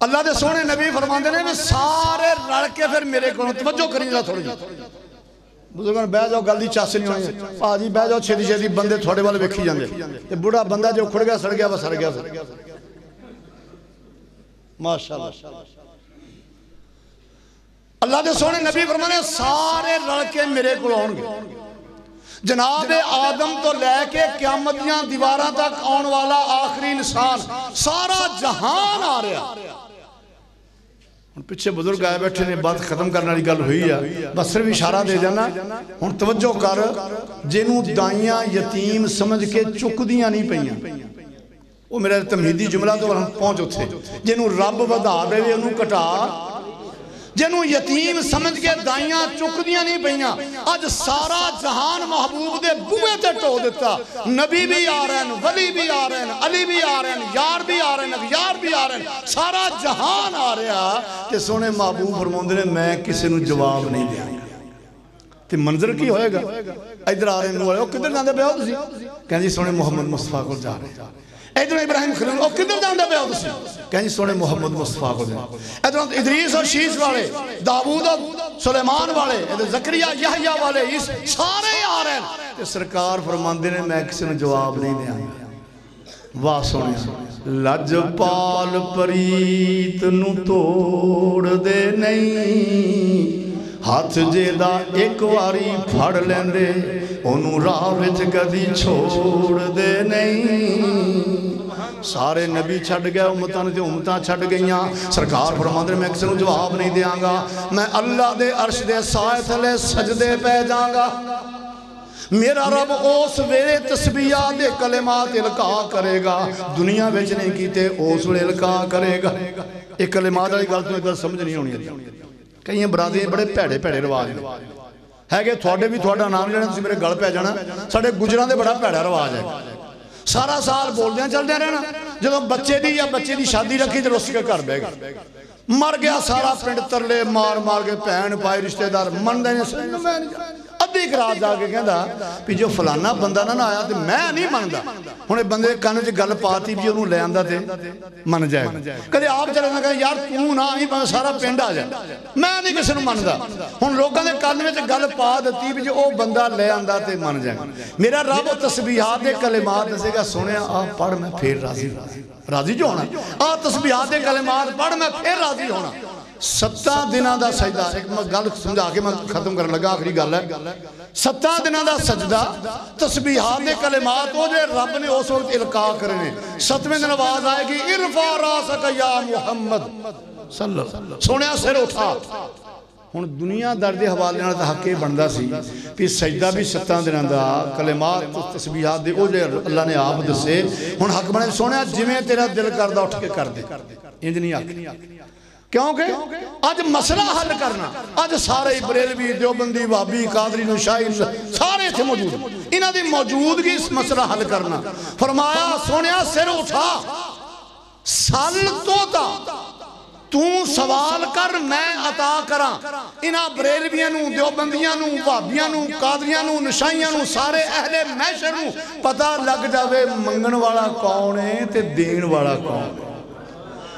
S2: ਅੱਲਾ ਦੇ ਸੋਹਣੇ ਨਬੀ ਫਰਮਾਉਂਦੇ ਨੇ ਵੀ ਸਾਰੇ ਰਲ ਕੇ ਫਿਰ ਮੇਰੇ ਕੋਲੋਂ ਤਵੱਜੋ ਕਰੀ ਜਰਾ ਥੋੜੀ ਜਿਹੀ ਬਜ਼ੁਰਗਾਂ ਨੂੰ ਬਹਿ ਜਾਓ ਗੱਲ ਦੀ ਚਾਸ ਨਹੀਂ ਹੋਣੀ ਭਾਜੀ ਬਹਿ ਜਾਓ ਛੇਤੀ ਛੇਤੀ ਬੰਦੇ ਤੁਹਾਡੇ ਵੱਲ ਵੇਖੀ ਜਾਂਦੇ ਤੇ ਬੁੜਾ ਬੰਦਾ ਜੋ ਖੁੜ ਗਿਆ ਸੜ ਗਿਆ ਵਾ ਸੜ ਗਿਆ अल्लाह के सोने नबी फरमाने, सारे रल के मेरे को जनाब आदम तो लैके क्यामत दीवार तक आने वाला आखिरी इंसान, सारा जहान आ रहा। पिछे बुज़ुर्ग आए बैठे ने, बात खत्म करने की गल हुई है बस भी इशारा दे जाना हूँ तवज्जो कर, जिन्हों दाइया यतीम समझ के चुकदियाँ नहीं पे ਉਹ ਮੇਰਾ ਤਮਹੀਦੀ ਜੁਮਲਾ ਤੋਂ ਹੁਣ ਪਹੁੰਚ ਉੱਥੇ ਜਿਹਨੂੰ ਰੱਬ ਵਧਾ ਦੇਵੇ ਉਹਨੂੰ ਘਟਾ ਜਿਹਨੂੰ ਯਤੀਮ ਸਮਝ ਕੇ ਦਾਈਆਂ ਚੁੱਕਦੀਆਂ ਨਹੀਂ ਪਈਆਂ ਅੱਜ ਸਾਰਾ ਜਹਾਨ ਮਹਬੂਬ ਦੇ ਬੂਹੇ ਤੇ ਢੋ ਦਿੱਤਾ ਨਬੀ ਵੀ ਆ ਰਹੇ ਨੇ ਵਲੀ ਵੀ ਆ ਰਹੇ ਨੇ ਅਲੀ ਵੀ ਆ ਰਹੇ ਨੇ ਯਾਰ ਵੀ ਆ ਰਹੇ ਨੇ ਯਾਰ ਵੀ ਆ ਰਹੇ ਨੇ ਸਾਰਾ ਜਹਾਨ ਆ ਰਿਹਾ ਤੇ ਸੋਹਣੇ ਮਹਬੂਬ ਫਰਮਾਉਂਦੇ ਨੇ ਮੈਂ ਕਿਸੇ ਨੂੰ ਜਵਾਬ ਨਹੀਂ ਦਿਆਂਗਾ ਤੇ ਮੰਜ਼ਰ ਕੀ ਹੋਏਗਾ ਇਧਰ ਆ ਰਹੇ ਨੂੰ ਵਾਲੇ ਉਹ ਕਿੱਧਰ ਜਾਂਦੇ ਪਿਓ ਤੁਸੀਂ ਕਹਿੰਦੀ ਸੋਹਣੇ ਮੁਹੰਮਦ ਮੁਸਤਫਾ ਕੋਲ ਜਾ ਰਹੇ इधरों इब्राहिम खलील और किधर जाते पे हो तुम कहीं सोने मुहम्मद मुस्तफ़ा को इधरों इदरीस और शीश वाले दाऊद और सुलेमान वाले जकरिया यहया वाले इस सारे आ रहे हैं सरकार फरमाते ने मैं किसी ने जवाब नहीं दिया वाह सोने लजपाल प्रीत नू तोड़ दे नहीं ਹੱਥ ਜੇ ਦਾ ਇੱਕ ਵਾਰੀ ਫੜ ਲੈਂਦੇ ਉਹਨੂੰ ਰਾਹ ਵਿੱਚ ਕਦੀ ਛੋੜਦੇ ਨਹੀਂ ਸਾਰੇ ਨਬੀ ਛੱਡ ਗਏ ਉਮਤਾਂ ਨੇ ਤੇ ਉਮਤਾਂ ਛੱਡ ਗਈਆਂ ਸਰਕਾਰ ਫਰਮਾਉਂਦੇ ਨੇ ਮੈਂ ਕਿਸੇ ਨੂੰ ਜਵਾਬ ਨਹੀਂ ਦਿਆਂਗਾ ਮੈਂ ਅੱਲਾ ਦੇ ਅਰਸ਼ ਦੇ ਸਾਏ ਥਲੇ ਸਜਦੇ ਪੈ ਜਾਵਾਂਗਾ ਮੇਰਾ ਰੱਬ ਉਸ ਵੇਲੇ ਤਸਬੀਹਾਂ ਦੇ ਕਲਮਾਤ ਇਲਕਾ ਕਰੇਗਾ ਦੁਨੀਆ ਵਿੱਚ ਨਹੀਂ ਕੀਤੇ ਉਸ ਵੇਲੇ ਇਲਕਾ ਕਰੇਗਾ ਇਹ ਕਲਮਾਤ ਵਾਲੀ ਗੱਲ ਤੋਂ ਇੱਕ ਕਈਆਂ ਬਰਾਦਰੀਆਂ ਬੜੇ ਭੈੜੇ ਭੈੜੇ ਰਿਵਾਜ ਨੇ। ਹੈਗੇ ਤੁਹਾਡੇ ਵੀ ਤੁਹਾਡਾ ਨਾਮ ਲੈਣਾ, ਤੁਸੀਂ ਮੇਰੇ ਗਲ ਪੈ ਜਾਣਾ। ਸਾਡੇ ਗੁਜਰਾਂ ਦੇ ਬੜਾ ਭੈੜਾ ਰਿਵਾਜ ਹੈ। ਸਾਰਾ ਸਾਲ ਬੋਲਦਿਆਂ ਚੱਲਦਿਆਂ ਰਹਿਣਾ। ਜਦੋਂ ਬੱਚੇ ਦੀ ਜਾਂ ਬੱਚੇ ਦੀ ਸ਼ਾਦੀ ਰੱਖੀ ਤੇ ਰੁੱਸ ਕੇ ਘਰ ਬਹਿ ਗਏ। ਮਰ ਗਿਆ ਸਾਰਾ ਪਿੰਡ ਤਰਲੇ ਮਾਰ ਮਾਰ ਕੇ ਭੈਣ ਭਾਈ ਰਿਸ਼ਤੇਦਾਰ ਮੰਨਦੇ ਨੇ ਮੈਂ ਨਹੀਂ ਜਾਣਦਾ। ਅੱਧੀ ਕਰਾਤ ਜਾ ਕੇ ਕਹਿੰਦਾ ਵੀ ਜੋ ਫਲਾਨਾ ਬੰਦਾ ਨਾ ਨਾ ਆਇਆ ਤੇ ਮੈਂ ਨਹੀਂ ਮੰਨਦਾ ਹੁਣ ਇਹ ਬੰਦੇ ਦੇ ਕੰਨ 'ਚ ਗੱਲ ਪਾਤੀ ਵੀ ਉਹਨੂੰ ਲੈ ਆਂਦਾ ਤੇ ਮੰਨ ਜਾਏਗਾ ਕਦੇ ਆਪ ਚਲੇ ਨਾ ਕਹਿੰਦਾ ਯਾਰ ਤੂੰ ਨਾ ਆਈ ਭਾਵੇਂ ਸਾਰਾ ਪਿੰਡ ਆ ਜਾ ਮੈਂ ਨਹੀਂ ਕਿਸੇ ਨੂੰ ਮੰਨਦਾ ਹੁਣ ਲੋਕਾਂ ਦੇ ਕੰਨ ਵਿੱਚ ਗੱਲ ਪਾ ਦਿੱਤੀ ਵੀ ਜੇ ਉਹ ਬੰਦਾ ਲੈ ਆਂਦਾ ਤੇ ਮੰਨ ਜਾਏਗਾ ਮੇਰਾ ਰੱਬ ਤਸਬੀਹਾਤ ਦੇ ਕਲਮਾਤ ਦੱਸੇਗਾ ਸੁਣਿਆ ਆ ਪੜ ਮੈਂ ਫੇਰ ਰਾਜ਼ੀ ਰਾਜ਼ੀ ਜੋ ਹੋਣਾ ਆ ਤਸਬੀਹਾਤ ਦੇ ਕਲਮਾਤ ਪੜ ਮੈਂ ਫੇਰ ਰਾਜ਼ੀ ਹੋਣਾ ਸੱਤਾਂ ਦਿਨਾਂ ਦਾ ਸਜਦਾ। ਇੱਕ ਮੈਂ ਗੱਲ ਸਮਝਾ ਕੇ ਮੈਂ ਖਤਮ ਕਰਨ ਲੱਗਾ, ਆਖਰੀ ਗੱਲ ਹੈ। ਸੱਤਾਂ ਦਿਨਾਂ ਦਾ ਸਜਦਾ, ਤਸਬੀਹਾਤ ਦੇ ਕਲਿਮਾਤ, ਉਹ ਜੇ ਰੱਬ ਨੇ ਉਸ ਵਕਤ ਇਲਕਾ ਕਰਨੇ ਸੱਤਵੇਂ ਦਿਨ ਆਵਾਜ਼ ਆਏਗੀ, ਇਰਫਾ ਰਾਸਕ ਯਾ ਮੁਹੰਮਦ। ਸੱਲੱਲਾਹੁ ਸੋਹਣਿਆ ਸਿਰ ਉਠਾ। ਹੁਣ ਦੁਨੀਆਦਾਰ ਦੇ ਹਵਾਲੇ ਨਾਲ ਤਾਂ ਹੱਕ ਇਹ ਬਣਦਾ ਸੀ ਕਿ ਸਜਦਾ ਵੀ ਸੱਤਾਂ ਦਿਨਾਂ ਦਾ ਕਲਿਮਾਤ, ਤਸਬੀਹਾਤ ਦੇ, ਉਹ ਜੇ ਅੱਲਾ ਨੇ ਆਪ ਦੱਸੇ। ਹੁਣ ਹੱਕ ਬਣੇ ਸੋਹਣਿਆ ਜਿਵੇਂ ਤੇਰਾ ਦਿਲ ਕਰਦਾ, ਉੱਠ ਕੇ ਕਰ ਦੇ। ਇੰਜ ਨਹੀਂ ਆਖ क्योंकि अज मसला हल करना अज सारे बरेलवी द्योबंदी भाभी कादरी नशाई सारे इतने मौजूद। इन्हों की मौजूदगी मसला हल करना। फरमाया सुने सिर उठा। सल तोता, तू सवाल कर, मैं अता करा। इन्हों बरेलविया दियोबंदिया भाबिया कादरिया नशाइया सारे अहले मैशर पता लग जाए मंगन वाला कौन है तो देन वाला कौन है।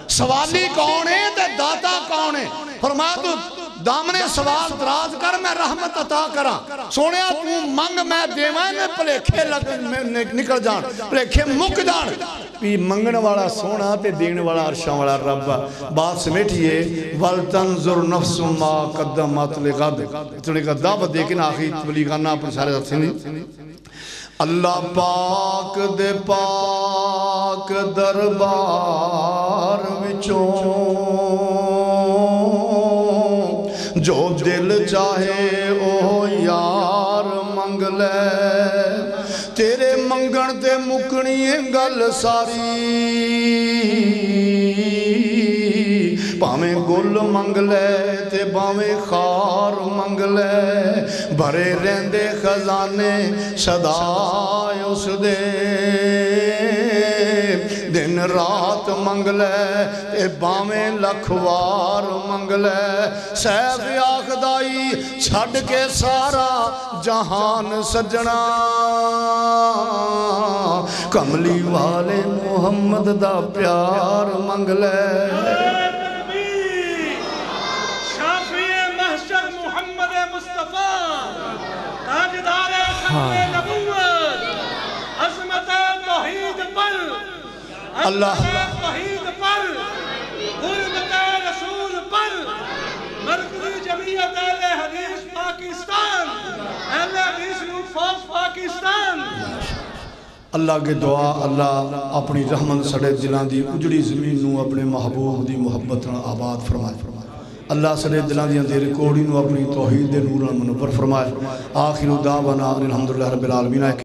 S2: सवाली कौन है ते दाता कौन है? फरमा तू, दामने सवाल दराज कर, मैं रहमत अता करा। सोने तू मंग मैं देवा मैं भलेखे लग निकल जान भलेखे मुक जान भी मंगण वाला सोना ते देने वाला अरशा वाला रब बात समेटिए वल तंजुर नफ्स मा कदमत मतले गद। इतने का दावत देकिन आखी तबलीगाना पर सारे साथी नहीं अल्लाह पाक दे पाक पाक दरबार विचों, जो दिल चाहे ओ यार मंग तेरे मंगण ते मुकनी गल सारी। भावें गुल मंगले ते भावें खार मंग ले। भरे रेंदे खजाने सदा उसदे दिन रात मंगलै ते बावें लख मंगलै। सैफ आखदाई छड़ के सारा जहान सजना
S3: कमली वाले मुहम्मद दा प्यार मंगलै। हाँ।
S2: अल्लाह। अल्लाह के दुआ अल्लाह अपनी रहमत सड़े दिलों की उजड़ी ज़मीन में अपने महबूब की मुहब्बत आबाद फरमाए। फरमाए अल्लाह सड़े दिलों देर कोड़ी अपनी तोहीद के नूर मनोबर फरमाए। आखिर उदा बना अलहमदुल्ला बिलाल रबीआलमीना